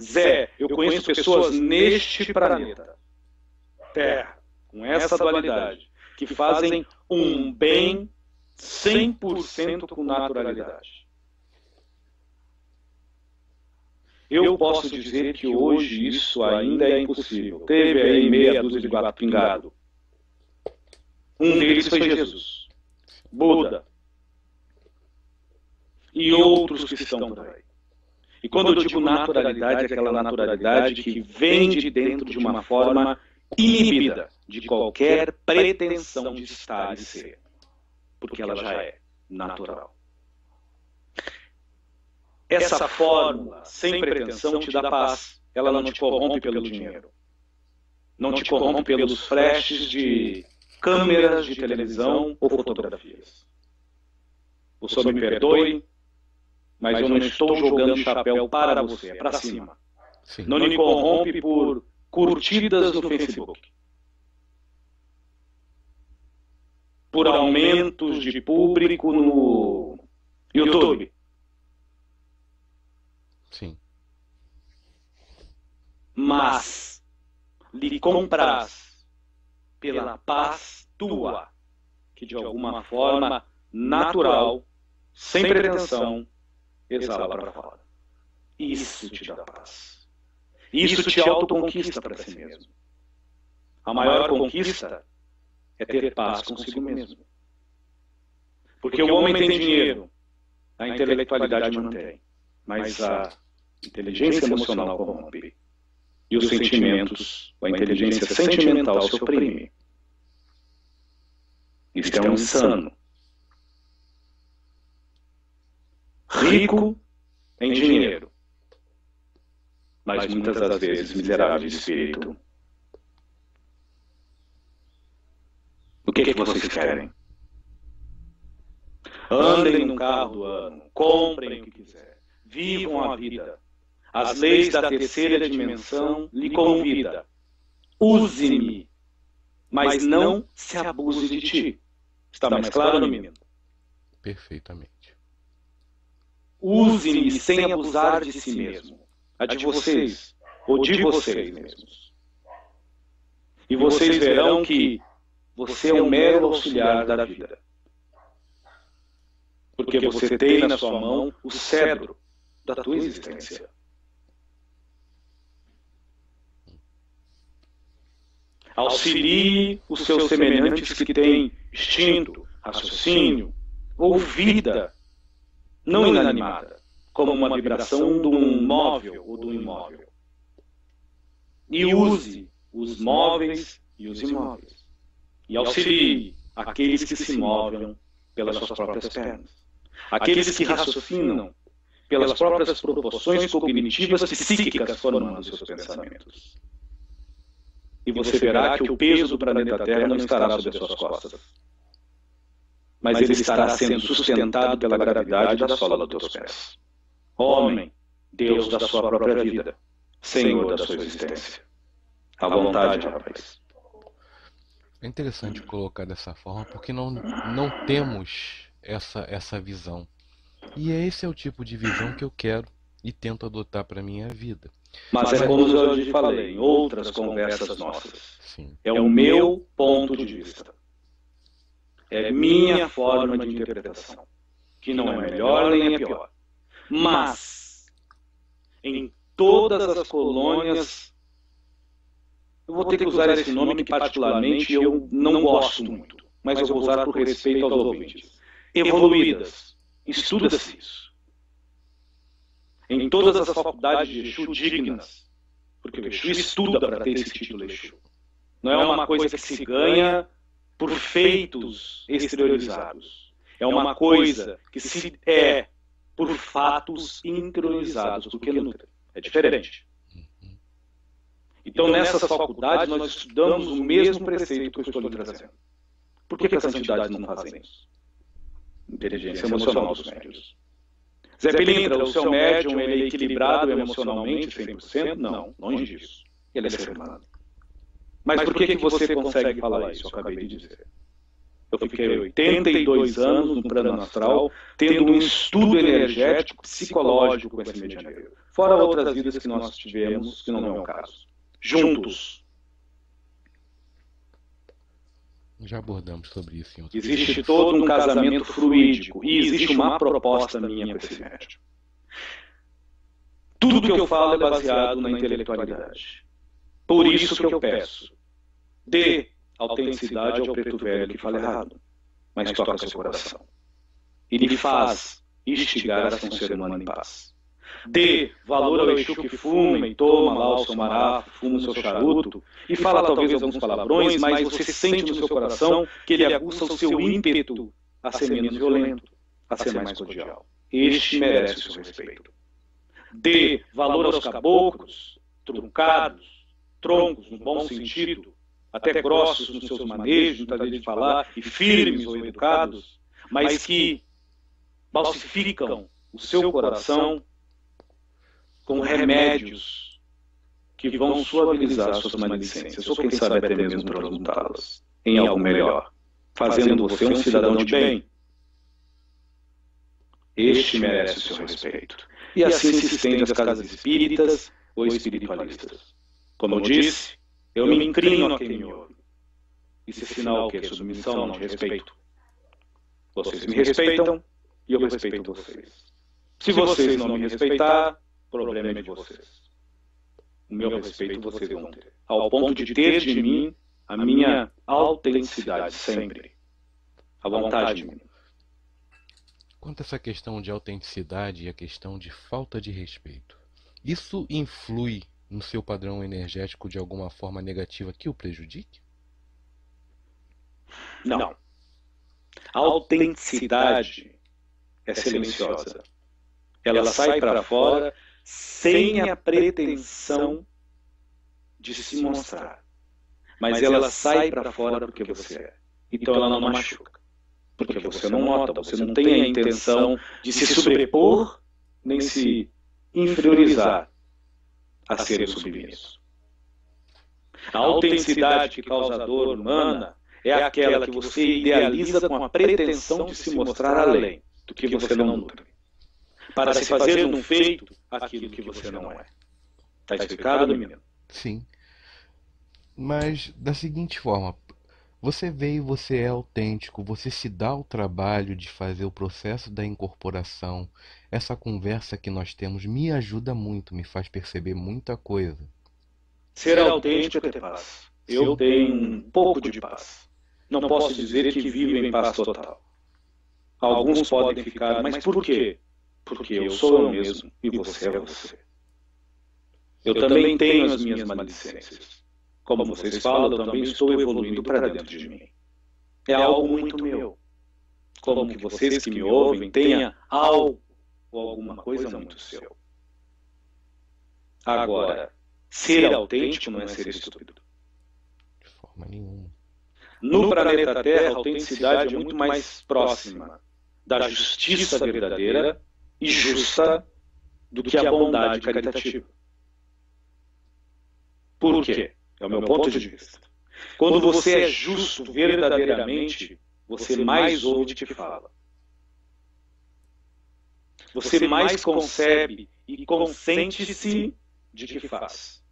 Zé, eu conheço pessoas neste planeta, Terra, com essa dualidade, que fazem um bem 100% com naturalidade. Eu posso dizer que hoje isso ainda é impossível. Teve aí meia dúzia de gato pingado. Um deles foi Jesus, Buda e outros que estão por aí. E quando eu digo naturalidade, é aquela naturalidade que vem de dentro de uma forma inibida de qualquer pretensão de estar e ser, porque ela já é natural. Essa fórmula, sem pretensão, te dá paz. Ela não te corrompe pelo dinheiro. Não te corrompe pelos flashes de câmeras de televisão ou fotografias. O senhor me perdoe, mas eu não estou jogando chapéu para você, é para cima. Sim. Não me corrompe por curtidas no Facebook. Por aumentos de público no YouTube. Sim. Mas lhe compras pela paz tua, que de alguma forma natural, sem pretensão, exala para fora. Isso te dá paz. Isso te autoconquista para si mesmo. A maior conquista é ter paz consigo mesmo. Porque o homem tem dinheiro, a intelectualidade mantém, mas a inteligência emocional corrompe. E os sentimentos, a inteligência sentimental se oprime. Isto é um insano. Rico em dinheiro, mas muitas das vezes miserável de espírito. O que, é que vocês querem? Andem no carro do ano, comprem o que quiser, vivam a vida. As leis da terceira dimensão lhe convida. Use-me, mas não se abuse de ti. Está mais claro, menino? Perfeitamente. Use-me sem abusar de si mesmo, a de vocês, ou de vocês mesmos. E vocês verão que você é um mero auxiliar da vida. Porque você tem na sua mão o cedro da tua existência. Auxilie os seus semelhantes que têm instinto, raciocínio ou vida não inanimada, como uma vibração de um móvel ou de um imóvel. E use os móveis e os imóveis e auxilie aqueles que se movem pelas suas próprias pernas, aqueles que raciocinam pelas próprias proporções cognitivas psíquicas formando seus pensamentos. E você verá que o peso do planeta Terra não estará sobre as suas costas, mas ele estará sendo sustentado pela gravidade da sola dos teus pés. Homem, Deus da sua própria vida, Senhor da sua existência. À vontade, rapaz. É interessante colocar dessa forma porque não, não temos essa, essa visão. E esse é o tipo de visão que eu quero e tento adotar para minha vida. Mas é como eu já falei em outras conversas nossas. Sim. É o meu ponto de vista. É minha forma de interpretação. Que não é melhor nem é pior. Mas, em todas as colônias eu vou ter que usar esse nome que particularmente eu não gosto muito, mas eu vou usar por respeito aos ouvintes. Evoluídas. Estuda-se isso. Em todas as faculdades de Exu dignas, porque o Exu estuda para ter esse título Exu. Não é uma coisa que se ganha por feitos exteriorizados. É uma coisa que se é por fatos interiorizados, porque é diferente. Então, nessas faculdades, nós estudamos o mesmo preceito que eu estou lhe trazendo. Por que, que as entidades não fazem isso? Inteligência emocional dos médios. Zé Pilintra, o seu médium, ele é equilibrado emocionalmente 100%? Não, longe disso. Ele é ser humano. Mas por que, que você consegue falar isso? Eu acabei de dizer. Eu fiquei 82 anos no plano astral, tendo um estudo energético, psicológico com esse medianeiro. Fora outras vidas que nós tivemos, que não é o caso juntos. Já abordamos sobre isso. Em existe todo um casamento fluídico e existe uma proposta minha para esse médium. Tudo que eu falo é baseado na intelectualidade. Por isso que eu peço, dê autenticidade ao preto velho que fala errado, mas toca seu coração. E lhe faz instigar a ser ser humano em paz. Dê valor ao Exu que fuma e toma lá o seu marafo, fuma o seu charuto, e fala talvez alguns palavrões, mas você sente no seu coração que ele aguça o seu ímpeto a ser menos violento, a ser mais cordial. Este merece o seu respeito. Dê valor aos caboclos, truncados, troncos, no bom sentido, até grossos nos seus manejos, no de falar, e firmes ou educados, mas que balsificam o seu coração com remédios que vão suavizar suas maledicências, ou quem sabe até mesmo transmutá-las em algo melhor, fazendo você um cidadão de bem. Este merece o seu respeito. E assim se estende às casas espíritas ou espiritualistas. Como eu disse, eu me inclino a quem me ouve. Isso sinal que é submissão, não respeito. Vocês me respeitam e eu respeito vocês. Se vocês não me respeitar, problema é de vocês. O meu respeito vocês vão ter. Ao ponto de ter de mim a minha autenticidade sempre. A vontade de mim. Quanto a essa questão de autenticidade e a questão de falta de respeito, isso influi no seu padrão energético de alguma forma negativa que o prejudique? Não. A autenticidade é silenciosa. Ela sai para fora sem a pretensão de se mostrar. Mas ela sai para fora porque você é. Então ela não machuca. Porque você não nota, você não tem a intenção de se sobrepor nem se inferiorizar a ser submisso. A autenticidade que causa dor humana é aquela que você idealiza com a pretensão de se mostrar além do que você não nutre. Para se fazer um feito aquilo que você não é. Está explicado, menino? Sim. Mas da seguinte forma, você veio, você é autêntico, você se dá o trabalho de fazer o processo da incorporação. Essa conversa que nós temos me ajuda muito, me faz perceber muita coisa. Ser autêntico é ter paz. Eu tenho um pouco de paz. Não posso dizer que vivo em paz total. Alguns podem ficar, mas por quê? Porque eu sou eu mesmo e você é você. Eu também tenho as minhas maledicências. Como vocês falam, eu também estou evoluindo para dentro de mim. É algo muito meu. Como que vocês que me ouvem tenham algo ou alguma coisa muito seu. Agora, ser autêntico não é ser estúpido. De forma nenhuma. No planeta Terra, a autenticidade é muito mais próxima da justiça verdadeira e justa do que a bondade caritativa. Por quê? É o meu ponto de vista. Quando você é justo verdadeiramente, você mais ouve de que fala. Você mais concebe e consente-se de que faz.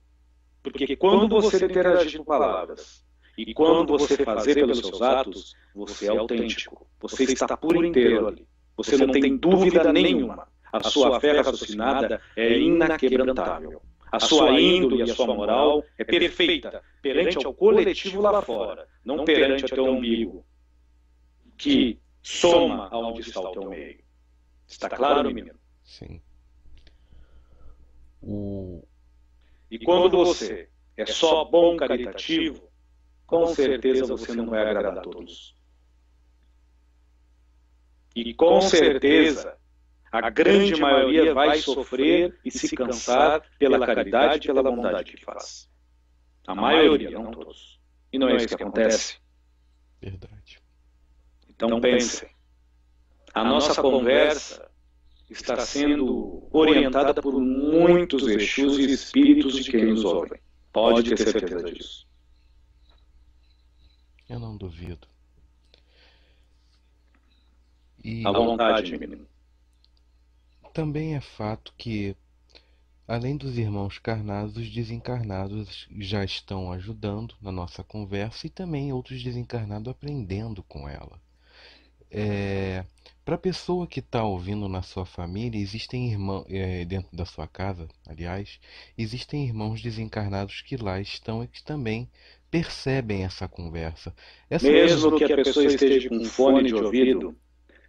Porque quando você interagir com palavras e quando você fazer pelos seus atos, você é autêntico. Você está por inteiro ali. Você não tem dúvida nenhuma. A sua fé raciocinada é inaquebrantável. A sua índole e a sua moral é perfeita perante ao coletivo lá fora, não perante o teu umbigo, que soma aonde está o teu meio. Está claro, menino? Sim. O... E quando você é só bom caritativo, com certeza você não vai agradar a todos. E com certeza a grande maioria vai sofrer e se cansar pela caridade e pela bondade que faz. A maioria, não todos. E não é isso que acontece. Verdade. Então pensem. A nossa conversa está sendo orientada por muitos Exus e espíritos de quem nos ouvem. Pode ter certeza disso. Eu não duvido. E... À vontade, menino. Também é fato que, além dos irmãos carnados, os desencarnados já estão ajudando na nossa conversa e também outros desencarnados aprendendo com ela. É, Para a pessoa que está ouvindo na sua família, existem irmãos, é, dentro da sua casa, aliás, existem irmãos desencarnados que lá estão e que também percebem essa conversa. Essa Mesmo que a pessoa esteja com fone de ouvido,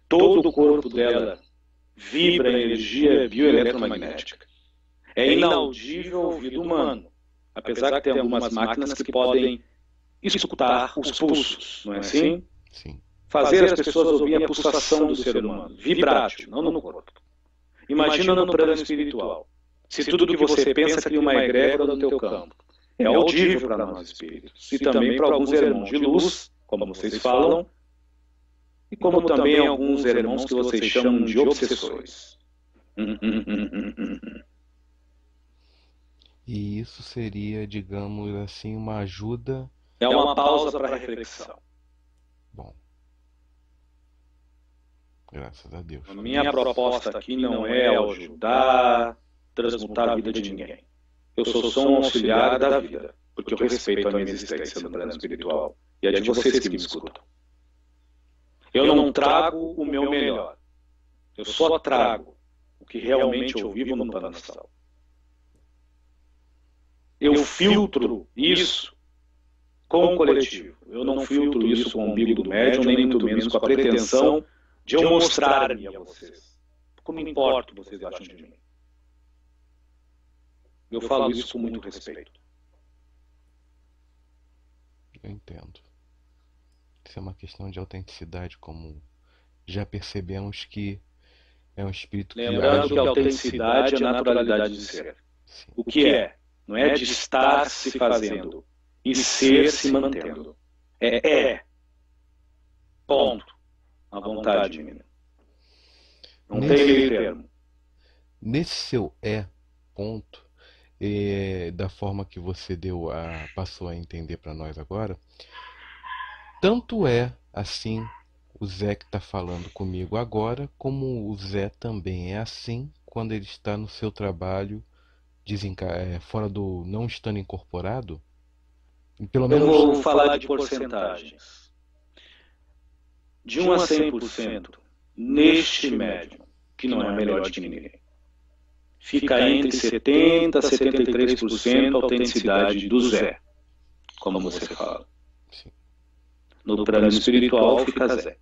todo o corpo dela vibra energia bioeletromagnética. É inaudível ao ouvido humano, apesar que tem algumas máquinas que podem escutar os pulsos, não é assim? Sim. Fazer as pessoas ouvir a pulsação do ser humano, vibrátil, não no corpo. Imagina no plano espiritual. Se tudo que você pensa cria uma egrégora no teu campo, é audível para nós espíritos. E também para alguns irmãos de luz, como vocês falam, e como também alguns irmãos que vocês chamam de obsessores. E isso seria, digamos assim, uma ajuda. É uma pausa para reflexão. Bom. Graças a Deus. A minha proposta aqui não é ajudar, transmutar a vida de ninguém. Eu sou só um auxiliar da vida, porque eu respeito a minha existência no plano espiritual. e é de vocês que me escutam. Eu não trago o meu melhor. Eu só trago o que realmente eu vivo no plano astral. Eu filtro isso com o coletivo. Eu não filtro isso com o umbigo do médium, nem muito menos com a pretensão de eu mostrar-me a vocês. Como importa o que vocês acham de mim. Eu falo isso com muito respeito. Eu entendo. Isso é uma questão de autenticidade, como já percebemos que é um espírito que Lembrando que a autenticidade é a naturalidade de ser. Sim. O que é? Não é de estar se fazendo e ser se mantendo. É é. Ponto. A vontade, menino. Não nesse, tem meio termo. Nesse seu é, ponto, é, da forma que você deu a, passou a entender para nós agora, tanto é assim o Zé que está falando comigo agora, como o Zé também é assim quando ele está no seu trabalho é, fora do não estando incorporado? Pelo menos... Eu vou falar de porcentagens. De 1 a 100%, neste médium, que não é melhor de ninguém, fica entre 70% a 73% a autenticidade do Zé, como você fala. No plano espiritual fica Zé.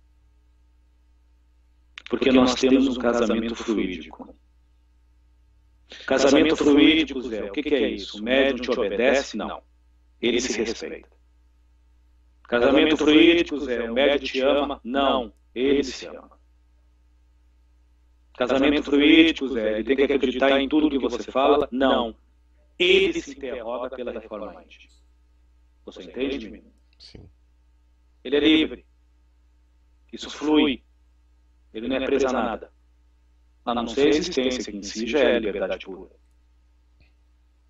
Porque nós temos um casamento fluídico. Casamento fluídico, Zé, o que, que é isso? O médium te obedece? Não. Ele se respeita. Casamento fluídico, Zé, o médium te ama? Não. Ele se ama. Casamento fluídico, Zé, ele tem que acreditar em tudo que você fala? Não. Ele se interroga pela reforma. Você entende, menino? Sim. Ele é livre. Isso flui. Ele não é preso a nada. A não ser a existência, que em si já é liberdade pura.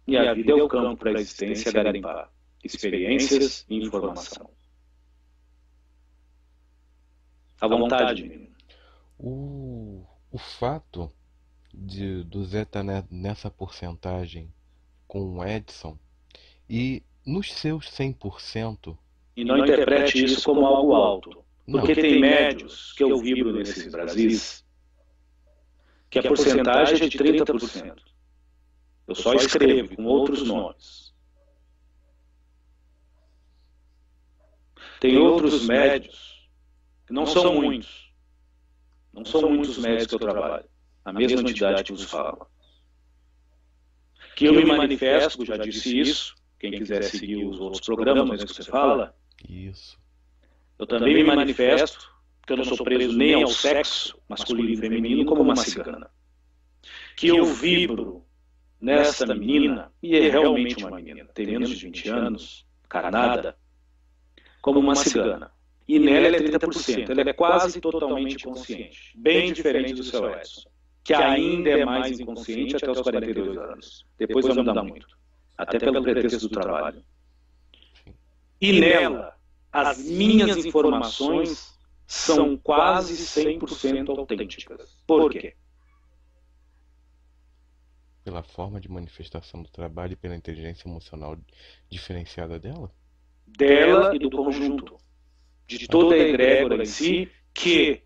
E a vida é o campo para a existência garimpar experiências e informação. À vontade, menino. O, o fato de, do Zé estar nessa porcentagem com o Edson e nos seus 100%. E não interprete isso como algo alto. Porque não. tem médios que eu vibro nesses Brasis que a porcentagem é de 30%. Eu só escrevo com outros nomes. Tem outros médios, que não são muitos. Não são muitos médios que eu trabalho. A mesma entidade que vos fala. Que eu me manifesto, já disse isso. Quem quiser seguir os outros programas que você fala. Isso. Eu também me manifesto, porque eu não sou preso nem ao sexo masculino e feminino como uma cigana. Que eu vibro nessa menina, e é realmente uma menina, tem menos de 20 anos, carnada, como uma cigana. E nela é 30%, ela é quase totalmente consciente, bem diferente do seu Edson, que ainda é mais inconsciente até os 42 anos. Depois vai mudar muito, até pelo pretexto do trabalho. E nela, as minhas informações são quase 100% autênticas. Por quê? Pela forma de manifestação do trabalho e pela inteligência emocional diferenciada dela? dela e do conjunto, de toda a egrégora em si, que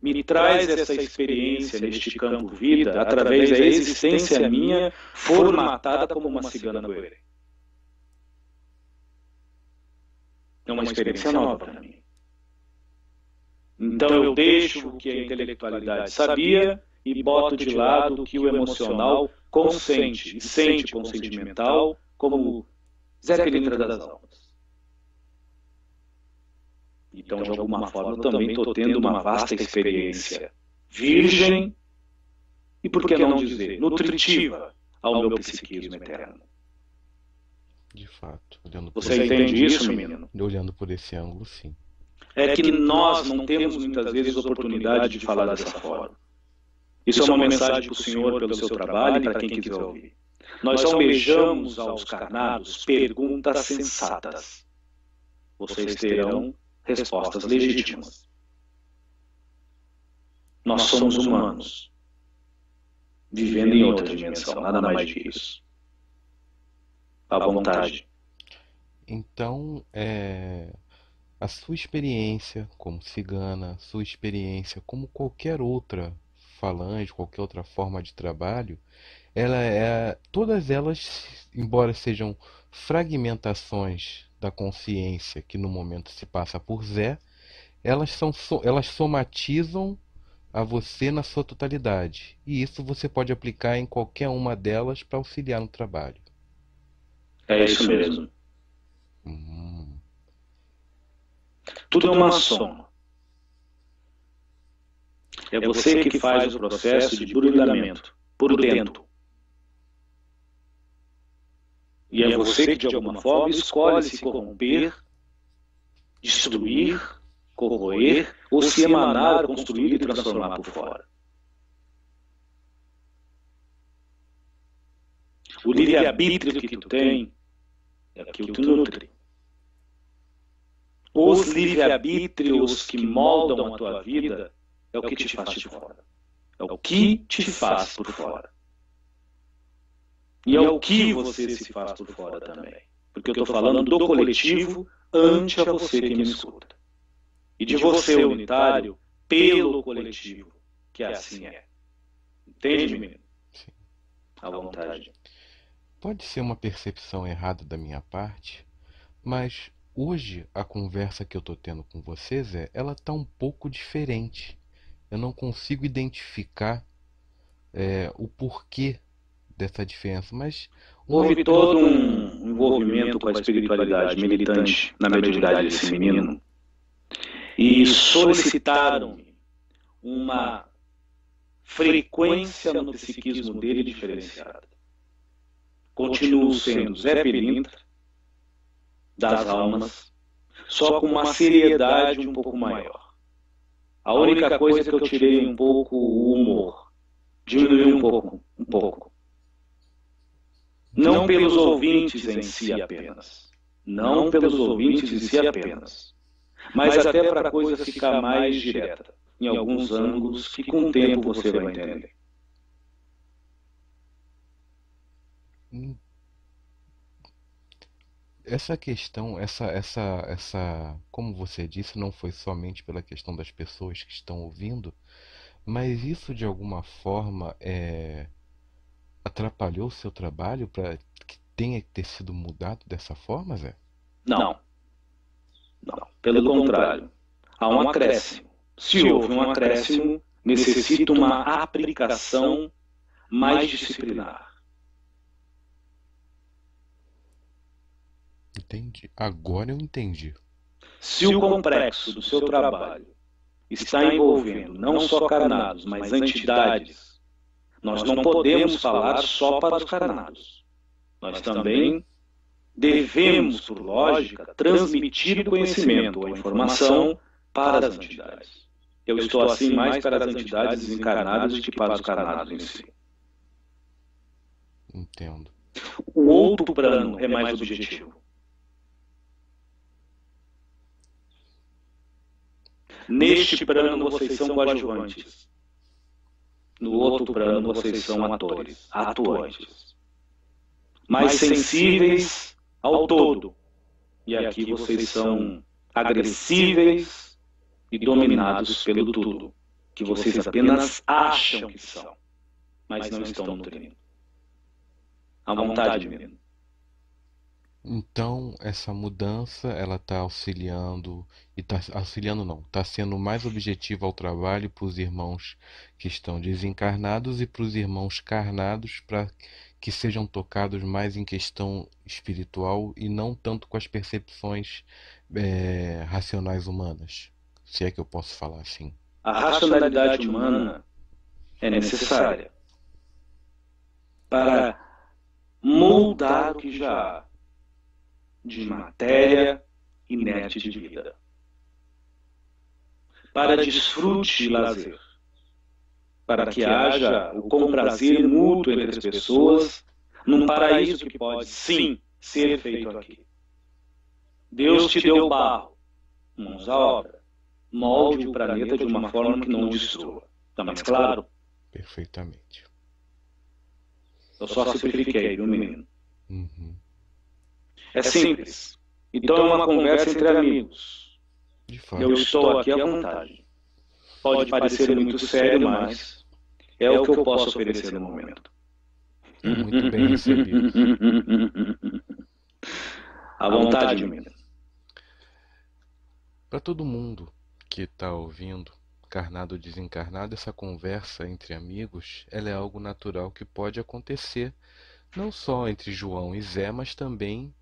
me traz essa experiência neste campo vida através da existência minha formatada como uma cigana do Ere. É uma experiência nova para mim. Então eu deixo o que a intelectualidade sabia e boto de lado o que o emocional consente e sente consentimental como Zé Pilintra das Almas. Então, de alguma forma, eu também estou tendo uma vasta experiência virgem e, por que não dizer, nutritiva ao meu psiquismo eterno. De fato. Olhando Você entende isso, menino? Olhando por esse ângulo, sim. É que nós não temos muitas vezes oportunidade de falar dessa forma. Isso é uma mensagem para o Senhor pelo seu trabalho e para quem quiser ouvir. Nós almejamos aos carnados perguntas sensatas. Vocês terão respostas legítimas. Nós somos humanos, vivendo em outra dimensão, nada mais disso. À vontade. Então, é, a sua experiência como cigana, sua experiência como qualquer outra falange, qualquer outra forma de trabalho, ela é todas elas, embora sejam fragmentações da consciência que no momento se passa por Zé, elas são elas somatizam a você na sua totalidade. E isso você pode aplicar em qualquer uma delas para auxiliar no trabalho. É isso mesmo. Hum. Tudo é uma soma. É você que faz o processo de brilhamento por dentro. E é você que, de alguma forma, escolhe se corromper, destruir, corroer ou se emanar, construir e transformar por fora. O livre-arbítrio que tu tem é aquilo que te nutre. Os livre-arbítrios que moldam a tua vida é o que te faz de fora. É o que te faz por fora. E é o que você se faz por fora também. Porque eu estou falando do coletivo ante a você que me escuta e de você, unitário, pelo coletivo, que assim é. Entende, menino? Sim. À vontade. Pode ser uma percepção errada da minha parte, mas hoje a conversa que eu estou tendo com vocês é, ela está um pouco diferente. Eu não consigo identificar é, o porquê dessa diferença, mas houve todo um envolvimento com a espiritualidade militante na mediunidade desse menino e solicitaram uma frequência no psiquismo dele diferenciada. Continuo sendo Zé Pelintra, das almas, só com uma seriedade um pouco maior. A única coisa que eu tirei um pouco o humor, diminuí um pouco, um pouco. Não pelos ouvintes em si apenas, não pelos ouvintes em si apenas, mas até para a coisa ficar mais direta, em alguns ângulos que com o tempo você vai entender. Essa questão, essa, essa, essa, como você disse, não foi somente pela questão das pessoas que estão ouvindo, mas isso de alguma forma é, atrapalhou o seu trabalho para que tenha que ter sido mudado dessa forma, Zé? Não. Não, pelo contrário, há um acréscimo. Se houve um acréscimo, necessita uma aplicação mais disciplinar. Entendi. Agora eu entendi. Se o complexo do seu trabalho está envolvendo não só carnados, mas entidades, nós não podemos falar só para os carnados. Nós também devemos, por lógica, transmitir o conhecimento ou a informação para as entidades. Eu estou assim mais para as entidades encarnadas do que para os carnados em si. Entendo. O outro plano é mais objetivo. Neste plano vocês são coadjuvantes. No outro plano vocês são atores, atuantes. Mais sensíveis ao todo. E aqui vocês são agressíveis e dominados pelo tudo, que vocês apenas acham que são, mas não estão nutrindo. À vontade, menino. Então, essa mudança, ela está auxiliando, e está auxiliando não, está sendo mais objetiva ao trabalho para os irmãos que estão desencarnados e para os irmãos carnados, para que sejam tocados mais em questão espiritual e não tanto com as percepções é, racionais humanas, se é que eu posso falar assim. A racionalidade humana é necessária para moldar o que já há de matéria inerte de vida, para desfrute e lazer para que haja o comprazer mútuo entre as pessoas num paraíso que pode, sim, ser feito aqui. Deus te deu barro, mãos à obra. Molde o planeta de uma forma que não o destrua. Está mais claro? Perfeitamente. Eu só simplifiquei, viu, menino? Uhum. É simples. Então é uma conversa entre amigos. De fato. Eu estou aqui à vontade. Pode parecer muito sério, mas é o que eu posso oferecer no momento. Muito bem recebido. À vontade, menino. Para todo mundo que está ouvindo, encarnado ou desencarnado, essa conversa entre amigos, ela é algo natural que pode acontecer, não só entre João e Zé, mas também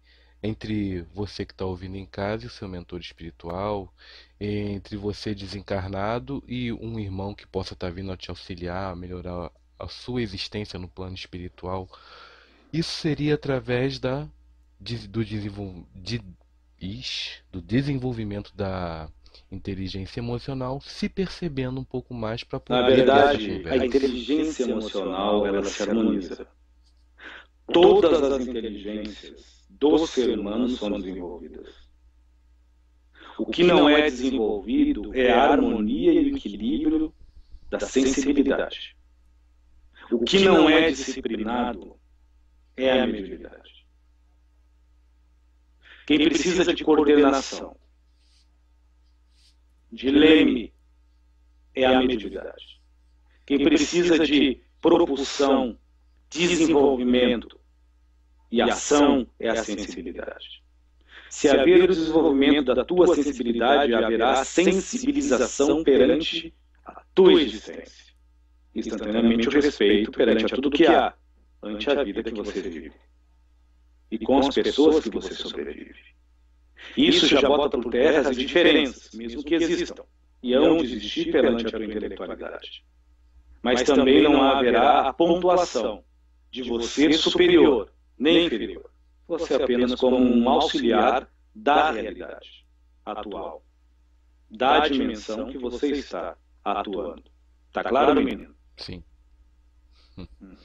entre você que está ouvindo em casa e o seu mentor espiritual, entre você desencarnado e um irmão que possa estar tá vindo a te auxiliar, a melhorar a sua existência no plano espiritual. Isso seria através da, do, de, do desenvolvimento da inteligência emocional, se percebendo um pouco mais para poder. Na verdade, a inteligência emocional ela se harmoniza. Todas as inteligências do ser humano são desenvolvidas. O que não é desenvolvido é a harmonia e o equilíbrio da sensibilidade. O que não é disciplinado é a mediunidade. Quem precisa de coordenação, de leme, é a mediunidade. Quem precisa de propulsão, desenvolvimento, e ação é a sensibilidade. Se haver o desenvolvimento da tua sensibilidade, haverá sensibilização perante a tua existência. Instantaneamente o respeito perante a tudo que há, ante a vida que você vive. E com as pessoas que você sobrevive. Isso já bota por terra as diferenças, mesmo que existam, e hão de existir perante a tua intelectualidade. Mas também não haverá a pontuação de você superior nem inferior. Você é apenas como um auxiliar da realidade atual, da dimensão que você está atuando. Tá claro, menino? Sim. Hum.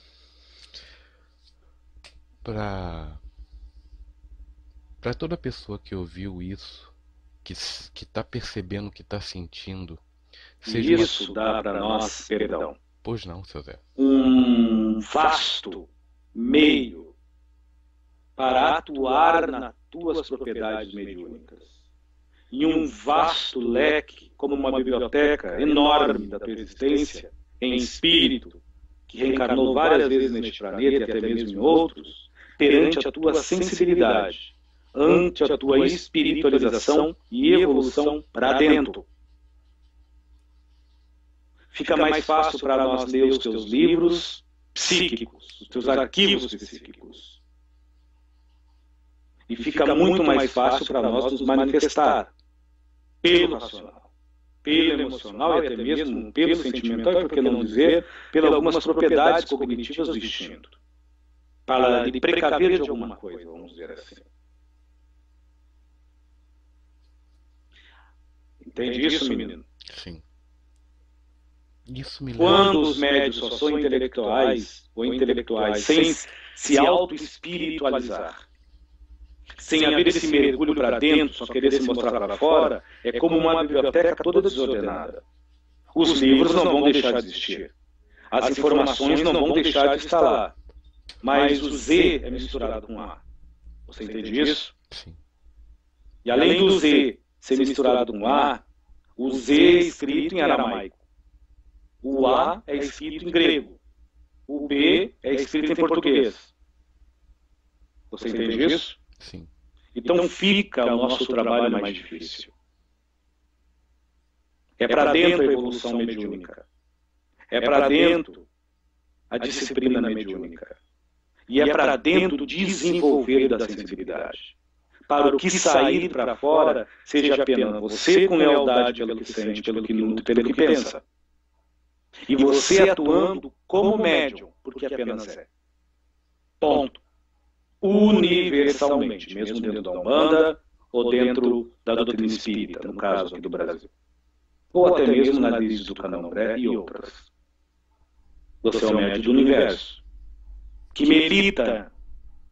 Para para toda pessoa que ouviu isso, que que está percebendo, que está sentindo, seja isso dá para nós perdão. Pois não, seu Zé. Um vasto meio para atuar nas tuas propriedades mediúnicas. E um vasto leque, como uma biblioteca enorme da tua existência, em espírito, que reencarnou várias vezes neste planeta e até mesmo em outros, perante a tua sensibilidade, ante a tua espiritualização e evolução para dentro. Fica mais fácil para nós ler os teus livros psíquicos, os teus arquivos psíquicos e fica muito mais fácil para nós nos manifestar pelo racional, pelo emocional e até mesmo pelo sentimental, e por que não dizer, pelas algumas propriedades cognitivas do instinto, para lhe precaver de alguma coisa, vamos dizer assim. Entende isso, menino? Sim. Isso me Quando os médios só são intelectuais ou intelectuais sem se auto-espiritualizar, sem haver esse mergulho para dentro, só querer se mostrar para fora, é como uma biblioteca toda desordenada. Os livros não vão deixar de existir. As informações não vão deixar de estar lá. Mas o Z é misturado com A. Você entende isso? Sim. E além do Z ser misturado com A, o Z é escrito em aramaico. O A é escrito em grego. O B é escrito em português. Você entende isso? Sim. Então fica o nosso trabalho mais difícil. É para dentro a evolução mediúnica. É para dentro a disciplina mediúnica. E é para dentro o desenvolver da sensibilidade. Para o que sair para fora seja apenas você com lealdade pelo que sente, pelo que nutre, pelo que pensa. E você atuando como médium, porque apenas é. Ponto universalmente, mesmo dentro da Umbanda ou dentro da doutrina espírita, no caso aqui do Brasil. Ou até mesmo na lista do Candomblé e outras. Você é o médio do universo, que milita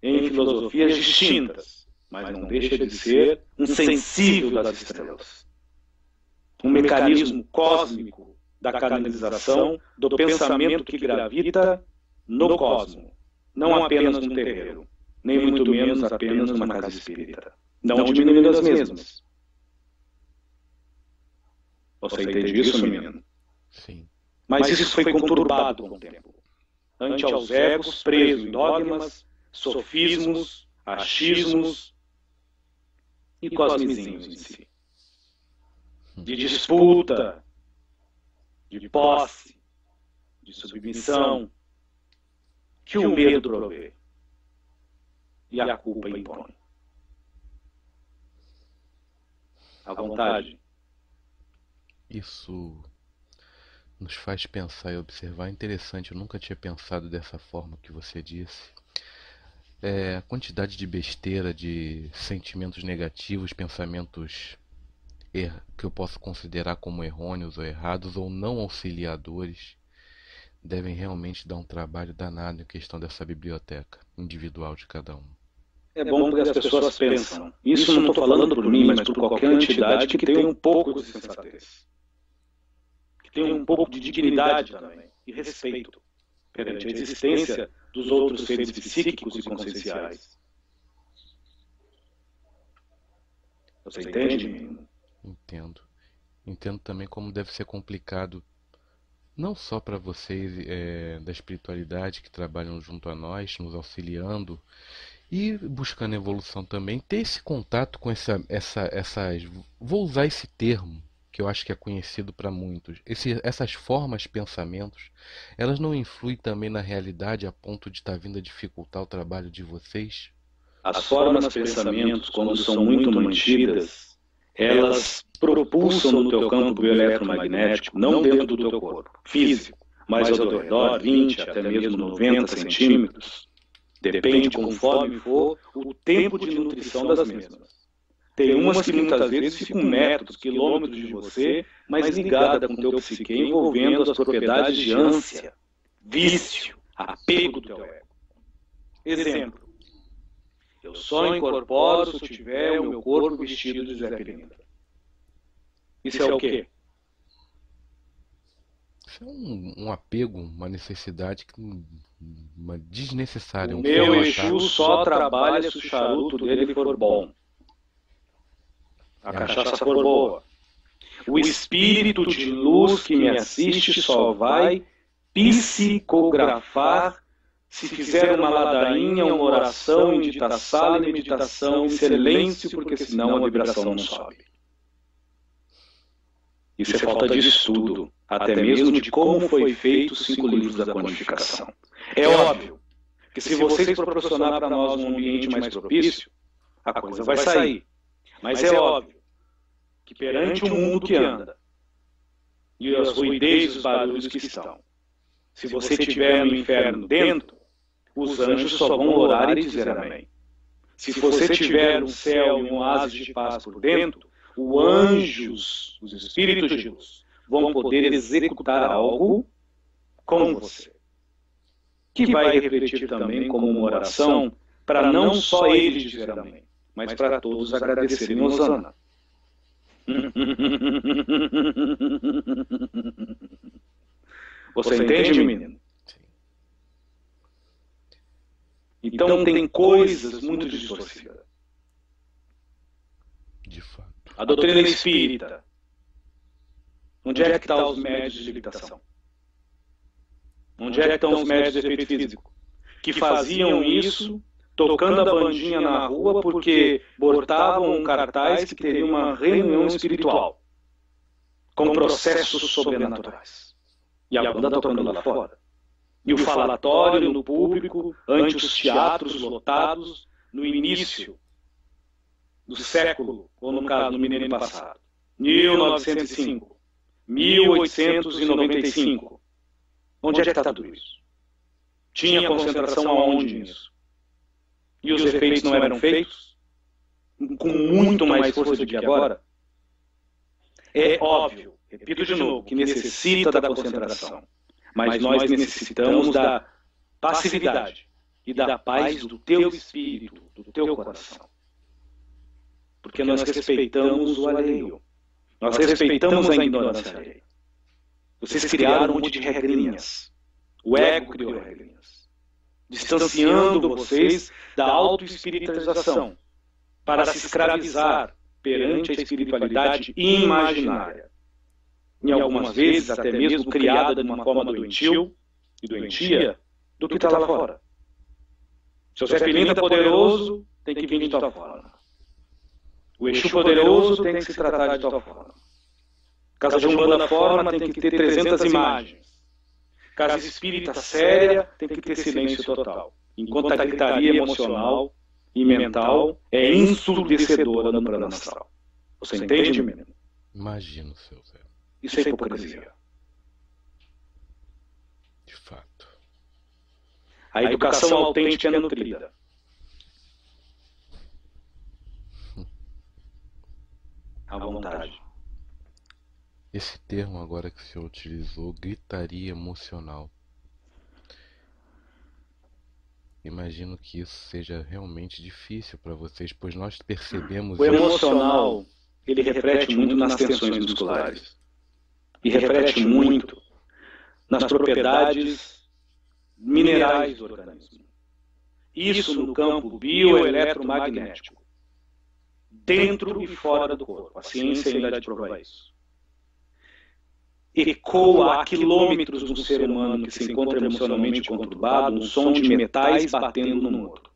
em filosofias distintas, mas não deixa de ser um sensível das estrelas. Um mecanismo cósmico da canalização do pensamento que gravita no cosmo, não apenas no terreiro nem muito menos apenas numa casa espírita, não diminuindo as mesmas. Você entende isso, menino? Sim. Mas isso foi conturbado com o tempo. Ante aos egos, preso em dogmas, sofismos, achismos e cosmezinhos em si. De disputa, de posse, de submissão, que o medo provê e a culpa impõe. À vontade. Isso nos faz pensar e observar. Interessante, eu nunca tinha pensado dessa forma que você disse. É, a quantidade de besteira, de sentimentos negativos, pensamentos er que eu posso considerar como errôneos ou errados ou não auxiliadores, devem realmente dar um trabalho danado em questão dessa biblioteca individual de cada um. É bom porque as pessoas pensam. Isso não estou falando por mim, mas por qualquer entidade que tenha um pouco de sensatez. Que tenha um pouco de dignidade também e respeito perante a existência dos outros seres psíquicos e conscienciais. Você entende, menino? Entendo. Entendo também como deve ser complicado, não só para vocês é, da espiritualidade que trabalham junto a nós, nos auxiliando e buscando evolução também, ter esse contato com essa, essa, essas. Vou usar esse termo, que eu acho que é conhecido para muitos. Esse, essas formas, pensamentos, elas não influem também na realidade a ponto de estar tá vindo a dificultar o trabalho de vocês? As formas, pensamentos, quando são muito mantidas, elas propulsam no teu campo eletromagnético, não dentro do teu corpo físico, mas ao redor, 20 até mesmo 90 centímetros, Depende, conforme for, o tempo de nutrição das mesmas. Tem umas que muitas vezes ficam metros, quilômetros de você, mas ligada com teu psique, envolvendo as propriedades de ânsia, vício, apego do teu ego. Exemplo. Eu só incorporo se eu tiver o meu corpo vestido de Zé Pilintra. Isso é o quê? Isso é um, um apego, uma necessidade que uma desnecessária. O um meu Exu só trabalha se o charuto dele for bom. A cachaça for boa. O espírito de luz que me assiste só vai psicografar se fizer uma ladainha, uma oração, sala e meditação em silêncio, porque senão a vibração não sobe. Isso é falta de estudo, até mesmo de como foi feito os cinco livros da quantificação. É óbvio que se vocês proporcionar para nós um ambiente mais propício, a coisa vai sair. Mas é óbvio que perante o mundo que anda e as ruidez e os barulhos que estão, se você estiver no inferno dentro, os anjos só vão orar e dizer amém. Se você tiver um céu e um oásis de paz por dentro, os anjos, os espíritos de luz, vão poder executar algo com você que vai refletir também como uma oração para não só ele dizer amém, mas para todos agradecerem Osana. Você entende, menino? Então tem coisas muito distorcidas. De fato. A doutrina espírita. Onde é que estão os médios de limitação? Onde é que estão os médicos de efeito físico? Que faziam isso tocando a bandinha na rua porque bortavam um cartaz que teria uma reunião espiritual com processos sobrenaturais. E a banda tocando lá fora. E o falatório no público, ante os teatros lotados, no início do século, ou no caso, no milênio passado. 1905, 1895, Onde é que está tudo isso? Tinha concentração aonde nisso? E os efeitos não eram feitos? Com muito mais força do que agora? É óbvio, repito de novo, que necessita da concentração. Mas nós necessitamos da passividade e da paz do teu espírito, do teu coração. Porque nós respeitamos o alheio. Nós respeitamos a ignorância alheia. Vocês criaram um monte de regrinhas. O ego criou regrinhas. Distanciando vocês da autoespiritualização para se escravizar perante a espiritualidade imaginária. em algumas vezes até mesmo criada de uma forma doentio e doentia, do que está lá fora. Se o Zeppelin é poderoso, tem que vir de tal forma. O Exu poderoso tem que se tratar de tal forma. Casa de Umbanda forma tem que ter 300 imagens. Casa espírita séria tem que ter silêncio total. Enquanto a gritaria emocional e mental é ensurdecedora no plano astral. Você entende, menino? Imagino, seu Zé. Isso é hipocrisia. De fato. A educação autêntica é nutrida. À vontade. Esse termo agora que o senhor utilizou, gritaria emocional. Imagino que isso seja realmente difícil para vocês, pois nós percebemos. O emocional, ele reflete muito nas tensões musculares. E reflete muito nas propriedades minerais do organismo. Isso no campo bioeletromagnético. Dentro e fora do corpo. A ciência ainda de provar isso ecoa a quilômetros no ser humano que se encontra emocionalmente conturbado um som de metais batendo no outro.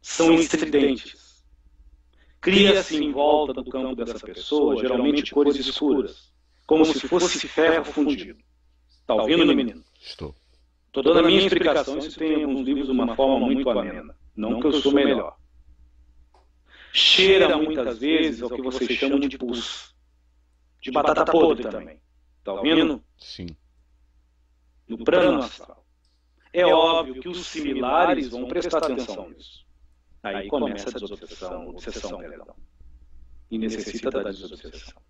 São estridentes. Cria-se em volta do campo dessa pessoa, geralmente cores escuras, como se fosse ferro fundido. Está ouvindo, menino? Estou. Estou dando a minha explicação, isso tem em alguns livros de uma forma muito amena. Não que eu sou melhor. Cheira muitas vezes ao que vocês chamam de pus de batata podre também. Está ouvindo? Sim. No plano astral. É óbvio que os similares vão prestar atenção nisso. Aí começa a desobsessão, obsessão, perdão. E necessita da desobsessão.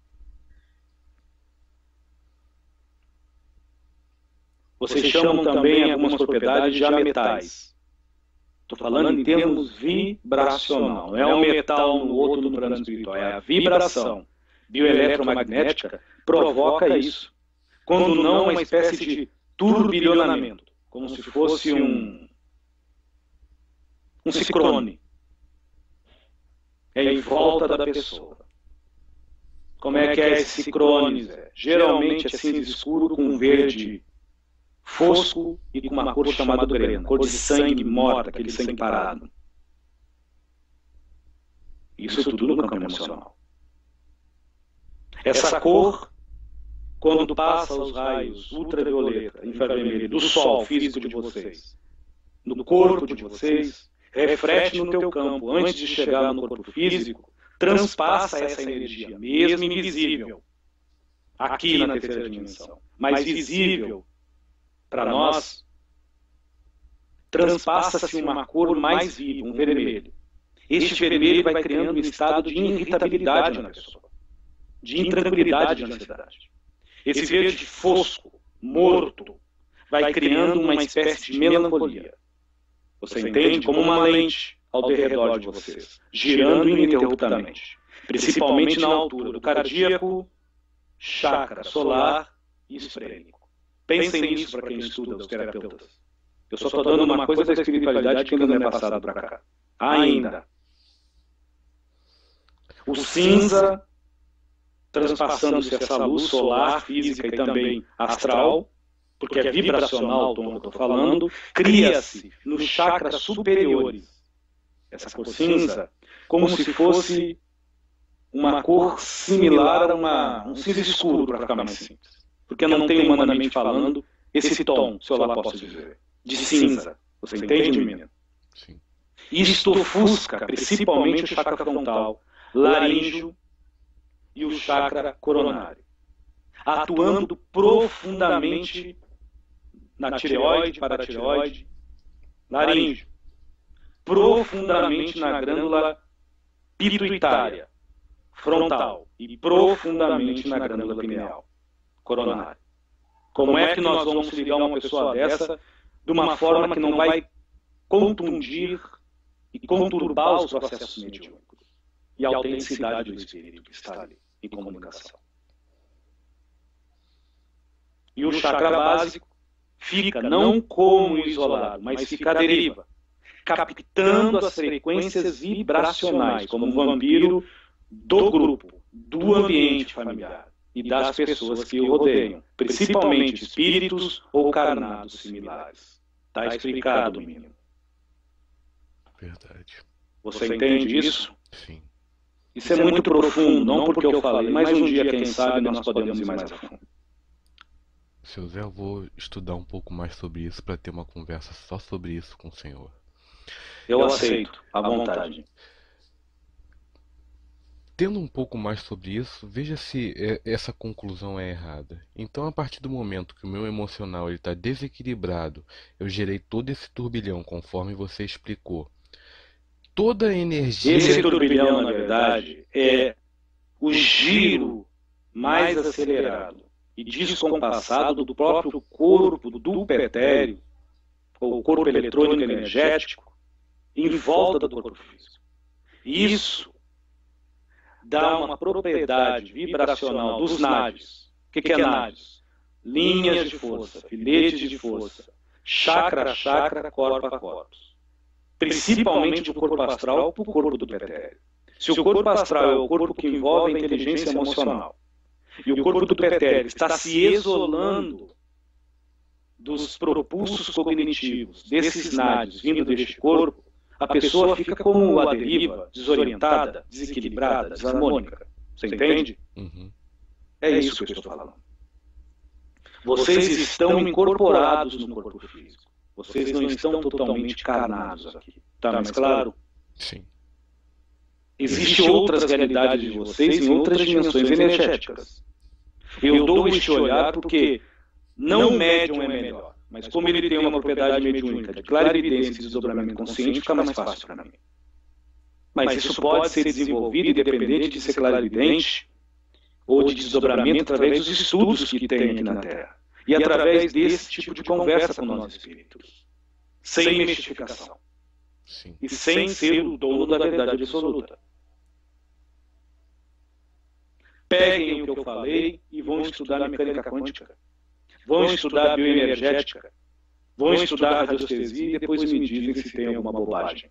Vocês chamam também algumas propriedades de ametais. Estou falando em termos vibracional. Não é um metal no outro no plano espiritual, é a vibração bioeletromagnética provoca isso. Quando não, uma espécie de turbilhonamento, como se fosse um, um ciclone. É em volta da pessoa. Como é que é esse ciclone, Zé? Geralmente é cinza escuro com um verde fosco e com uma cor chamada grena, cor de sangue morta, aquele sangue parado. Isso tudo no campo emocional. Essa cor, quando passa os raios ultravioleta, infravermelho, do sol físico de vocês, no corpo de vocês, reflete no teu campo, antes de chegar no corpo físico, transpassa essa energia, mesmo invisível, aqui na terceira dimensão, mas visível para nós, transpassa-se uma cor mais viva, um vermelho. Este vermelho vai criando um estado de irritabilidade na pessoa de intranquilidade e de ansiedade. Esse verde fosco, morto, vai criando uma espécie de melancolia. Você entende? Como uma lente ao redor de vocês, girando ininterruptamente, principalmente na altura do cardíaco, chakra solar e esfrênico. Pensem nisso para quem estuda, os terapeutas. Eu só estou dando uma coisa da espiritualidade que ainda não é passada para cá. Ainda. O cinza transpassando-se essa luz solar, física e também astral, porque é vibracional o tom que eu estou falando, cria-se nos chakras superiores essa cor cinza, como se fosse uma cor similar a uma, um cinza escuro, para ficar mais simples. Porque não tem, humanamente falando, esse tom, se eu lá posso dizer, de cinza. Você entende, menino? Sim. Isto ofusca principalmente o chakra frontal, laríngeo e o chakra coronário, atuando profundamente na tireoide, paratireoide, laríngeo, profundamente na glândula pituitária, frontal e profundamente na glândula pineal, coronária. Como é que nós vamos ligar uma pessoa dessa de uma forma que não vai contundir e conturbar os processos mediúnicos e a autenticidade do espírito que está ali em comunicação. E o chakra básico fica não como isolado, mas fica à deriva, captando as frequências vibracionais, como um vampiro do grupo, do ambiente familiar. e das pessoas que o rodeiam, principalmente espíritos ou carnados similares. Está explicado, menino. Verdade. Você entende isso? Sim. Isso é muito profundo, não porque eu falei, mas um dia, quem sabe, nós podemos ir mais a fundo. Seu Zé, eu vou estudar um pouco mais sobre isso para ter uma conversa só sobre isso com o senhor. Eu aceito, à vontade. Tendo um pouco mais sobre isso, veja se é, essa conclusão é errada. Então, a partir do momento que o meu emocional está desequilibrado, eu gerei todo esse turbilhão, conforme você explicou. Toda a energia. Esse turbilhão, na verdade, é o giro mais acelerado e descompassado do próprio corpo do petéreo, ou corpo eletrônico energético, em volta do corpo físico. Isso dá uma propriedade vibracional dos nádios. O que, que é nádios? Linhas de força, filetes de força, chakra a chakra, corpo a corpo. Principalmente do corpo astral para o corpo do petéreo. Se o corpo astral é o corpo que envolve a inteligência emocional, e o corpo do petéreo está se isolando dos propulsos cognitivos, desses nádios vindo deste corpo, a pessoa fica como a deriva, desorientada, desequilibrada, desarmônica. Você entende? Uhum. É isso que eu estou falando. Vocês estão incorporados no corpo físico. Vocês não estão totalmente carnados aqui. Tá mais claro? Sim. Existem outras realidades de vocês em outras dimensões energéticas. Eu dou este olhar porque não o médium é melhor, mas como ele tem uma propriedade mediúnica de clarividência e desdobramento consciente, fica mais fácil para mim. Mas isso pode ser desenvolvido independente de ser clarividente ou de desdobramento através dos estudos que tem aqui na Terra. E através desse tipo de conversa com nós espíritos. Sem mistificação. Sim. E sem ser o dono da verdade absoluta. Peguem o que eu falei e vão estudar mecânica quântica. Vão estudar bioenergética. Vão estudar radiestesia e depois me dizem se tem alguma bobagem.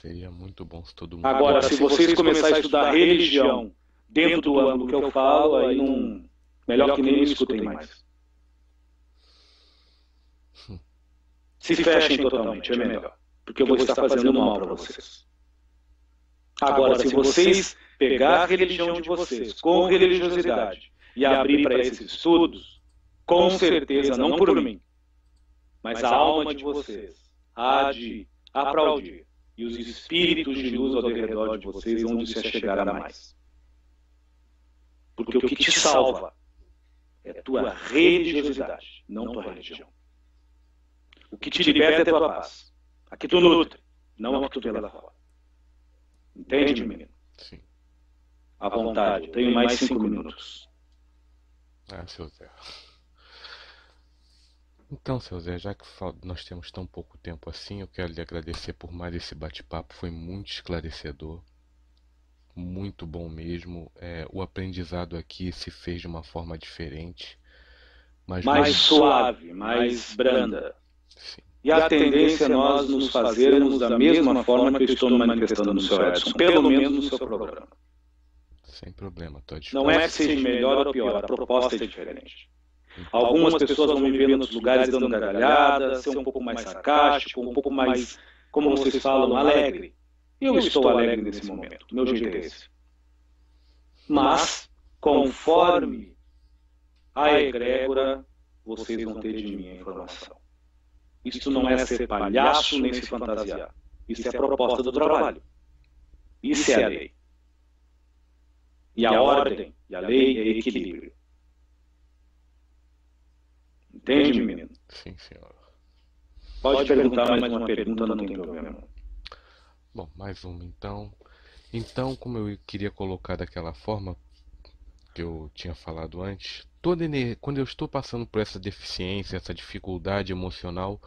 Seria muito bom se todo mundo. Agora, se vocês começarem a estudar religião dentro do âmbito que eu falo, aí não. Melhor que nem me escutem mais. Se fechem totalmente, é melhor. Porque eu vou estar fazendo mal para vocês. Agora, se vocês pegar a religião de vocês com religiosidade e abrir para esses estudos, com certeza, não por mim, mas a alma de vocês há de aplaudir e os espíritos de luz ao redor de vocês vão se chegar a mais. Porque o que te salva é a tua religiosidade, não tua religião. O que te liberta é a tua paz. Aqui tu nutre, não a que tu vê lá fora. Entende, menino? Sim. À vontade. Tenho mais cinco minutos. Ah, seu Zé. Então, seu Zé, já que nós temos tão pouco tempo assim, eu quero lhe agradecer por mais esse bate-papo. Foi muito esclarecedor. Muito bom mesmo. É, o aprendizado aqui se fez de uma forma diferente. Mas mais suave, mais branda. Sim. E a tendência é nós nos fazermos da mesma forma que eu estou manifestando no seu Edson, pelo menos no seu programa. Sem problema, estou Não é que seja melhor ou pior, a proposta é diferente. Algumas pessoas vão me ver nos lugares dando gargalhada, ser um pouco mais sarcástico, um pouco mais, como vocês falam, alegre. Eu estou alegre nesse momento, meu jeito é esse. Mas, conforme a egrégora, vocês vão ter de mim a informação. Isso não é ser palhaço nem se fantasiar. Isso é a proposta do trabalho. Isso é a lei. E a ordem e a lei é equilíbrio. Entende, menino? Sim, senhor. Pode perguntar mais uma pergunta, não tem problema. Bom, mais uma então. Então, como eu queria colocar daquela forma que eu tinha falado antes, toda quando eu estou passando por essa deficiência, essa dificuldade emocional,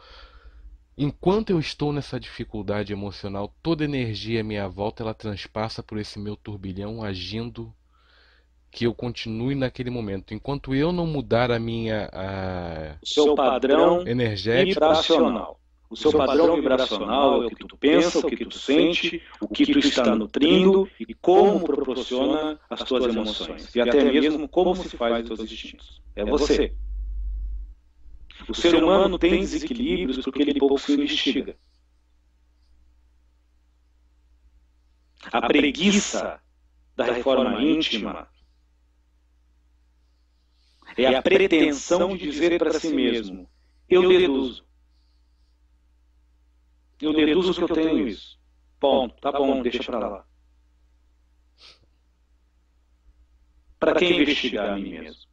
enquanto eu estou nessa dificuldade emocional, toda energia à minha volta ela transpassa por esse meu turbilhão agindo que eu continue naquele momento. Enquanto eu não mudar a minha a... o seu padrão energético, vibracional, O seu padrão vibracional é o que tu pensa, o que tu sente, o que tu está nutrindo e como proporciona as tuas emoções. E até mesmo como se faz os teus instintos. É você. O ser humano tem desequilíbrios porque ele pouco se investiga. A preguiça da reforma íntima é a pretensão de dizer para si mesmo: eu deduzo. Eu deduzo que eu tenho isso. Ponto. Tá bom, deixa para lá. Para que investigar a mim mesmo?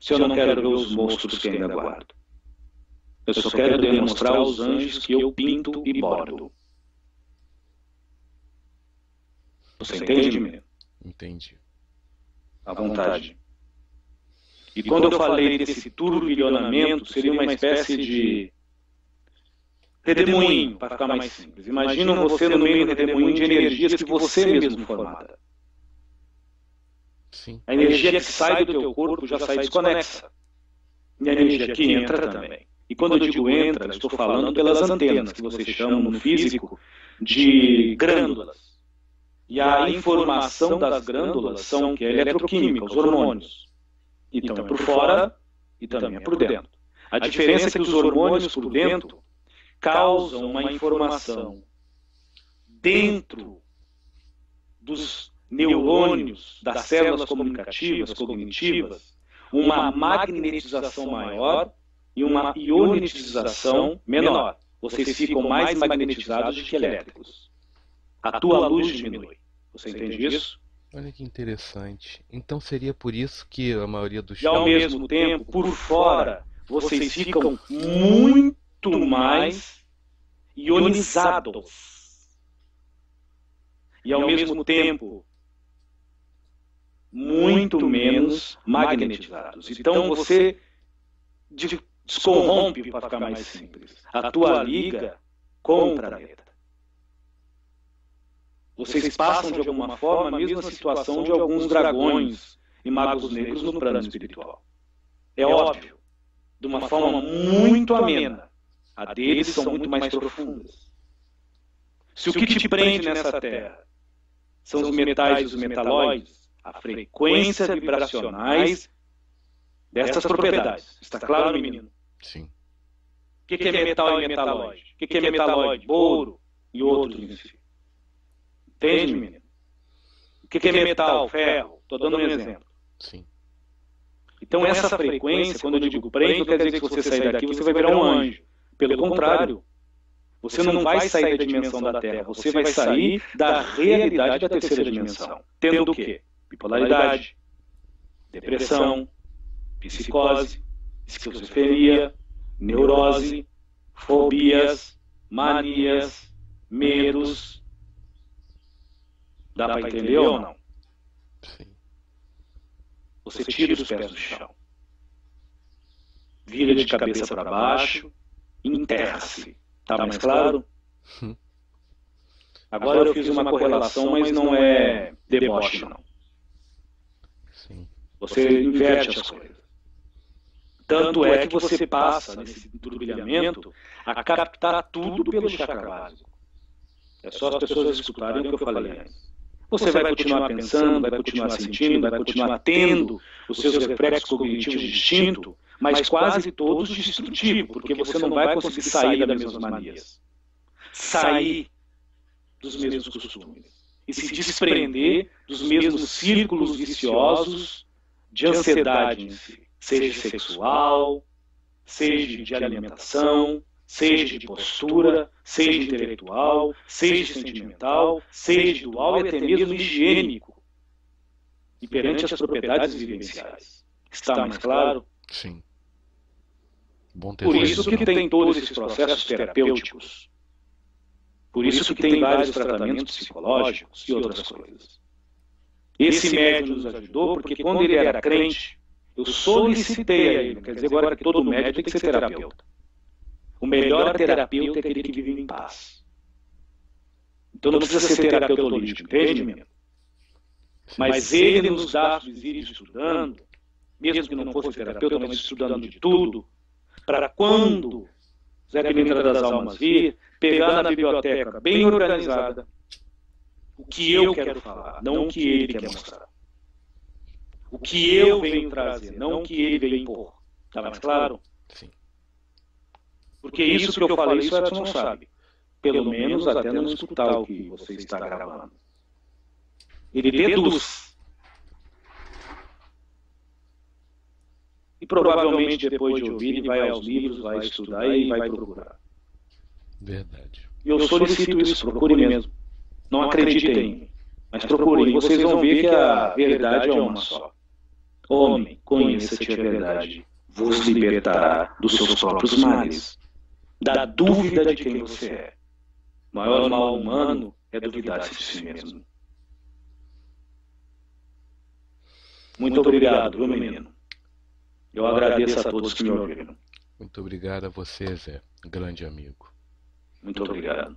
Se eu não quero ver os monstros que ainda guardo. Eu só quero demonstrar aos anjos que eu pinto e bordo. Você entende, menino? Entendi. À vontade. E quando eu falei desse turbilhonamento, seria uma espécie de redemoinho, para ficar mais simples. Imagina você no meio do redemoinho de energias que você mesmo formata. Sim. A energia que sai do teu corpo já sai desconexa. E a energia que entra também. E quando eu digo entra, eu estou falando pelas antenas, que vocês chamam no físico de glândulas. E a informação das glândulas são que é eletroquímica, os hormônios. Então é por fora e também é por dentro. A diferença é que os hormônios por dentro causam uma informação dentro dos neurônios, das células comunicativas, cognitivas, uma magnetização maior e uma ionização menor. Vocês ficam mais magnetizados do que elétricos. A tua luz diminui. Você entende isso? Olha que interessante. Então seria por isso que a maioria dos E ao mesmo tempo, por fora, vocês ficam muito mais ionizados. E ao mesmo tempo, muito menos magnetizados. Então você descorrompe, para ficar mais simples, a tua liga com o planeta. Vocês passam de alguma forma a mesma situação de alguns dragões e magos negros no plano espiritual. É óbvio, de uma forma muito amena. A deles são muito mais profundas. Se o que te prende nessa terra são os metais e os metalóides, a frequência vibracionais dessas propriedades. Está claro, menino? Sim. O que é metal e metalóide? O que é metalóide? Ouro e outros, enfim. Entende, menino? O que é metal? Ferro. Estou dando um exemplo. Sim. Então, essa frequência, quando eu digo prende, não quer dizer que você sair daqui você vai virar um anjo. Pelo contrário, você não vai sair da dimensão da Terra, você vai sair da realidade da terceira dimensão. Tendo o quê? Bipolaridade, depressão, psicose, esquizofrenia, neurose, fobias, manias, medos. Dá para entender ou não? Sim. Você tira os pés do chão. Vira de cabeça para baixo, enterra-se. Tá mais claro? Agora eu fiz uma correlação, mas não é deboche, não. Sim. Você inverte as coisas. Tanto é que você passa nesse turbilhamento a captar tudo pelo chakra básico. É só as pessoas escutarem o que eu falei antes. Você vai continuar pensando, vai continuar sentindo, vai continuar tendo os seus reflexos cognitivos distintos, mas quase todos destrutivos, porque você não vai conseguir sair das mesmas manias. Sair dos mesmos costumes. E se desprender dos mesmos círculos viciosos de ansiedade em si, seja sexual, seja de alimentação, seja de postura, seja intelectual, seja sentimental, seja dual e até mesmo higiênico. E perante as propriedades vivenciais. Está mais claro? Sim. Bom Por isso que tem todos esses processos terapêuticos. Por isso que tem vários tratamentos psicológicos e outras coisas. Esse médium nos ajudou porque quando ele era crente, eu solicitei a ele, quer dizer agora que todo médico tem que ser terapeuta. O melhor terapeuta é aquele que vive em paz. Então não precisa ser terapeuta holístico, entende, menino? Mas ele nos dá subsídio estudando, mesmo que não fosse terapeuta, mas estudando de tudo, para quando Zé Pilintra das Almas vir, pegar na biblioteca bem organizada o que eu quero falar, não o que ele quer mostrar. O que eu venho trazer, não o que ele veio impor. Está mais claro? Sim. Porque isso que eu falei, isso Edson não sabe. Pelo menos até não escutar o que você está gravando. Ele deduz. E provavelmente depois de ouvir, ele vai aos livros, vai estudar e vai procurar. Verdade. E eu solicito isso, procure mesmo. Não acreditem em mim, mas procurem. Vocês vão ver que a verdade é uma só. Homem, conheça-te a verdade, vos libertará dos seus próprios males, da dúvida de quem você é. O maior mal humano é duvidar-se de si mesmo. Muito obrigado, meu menino. Eu agradeço a todos que me ouviram. Muito obrigado a você, Zé, grande amigo. Muito obrigado.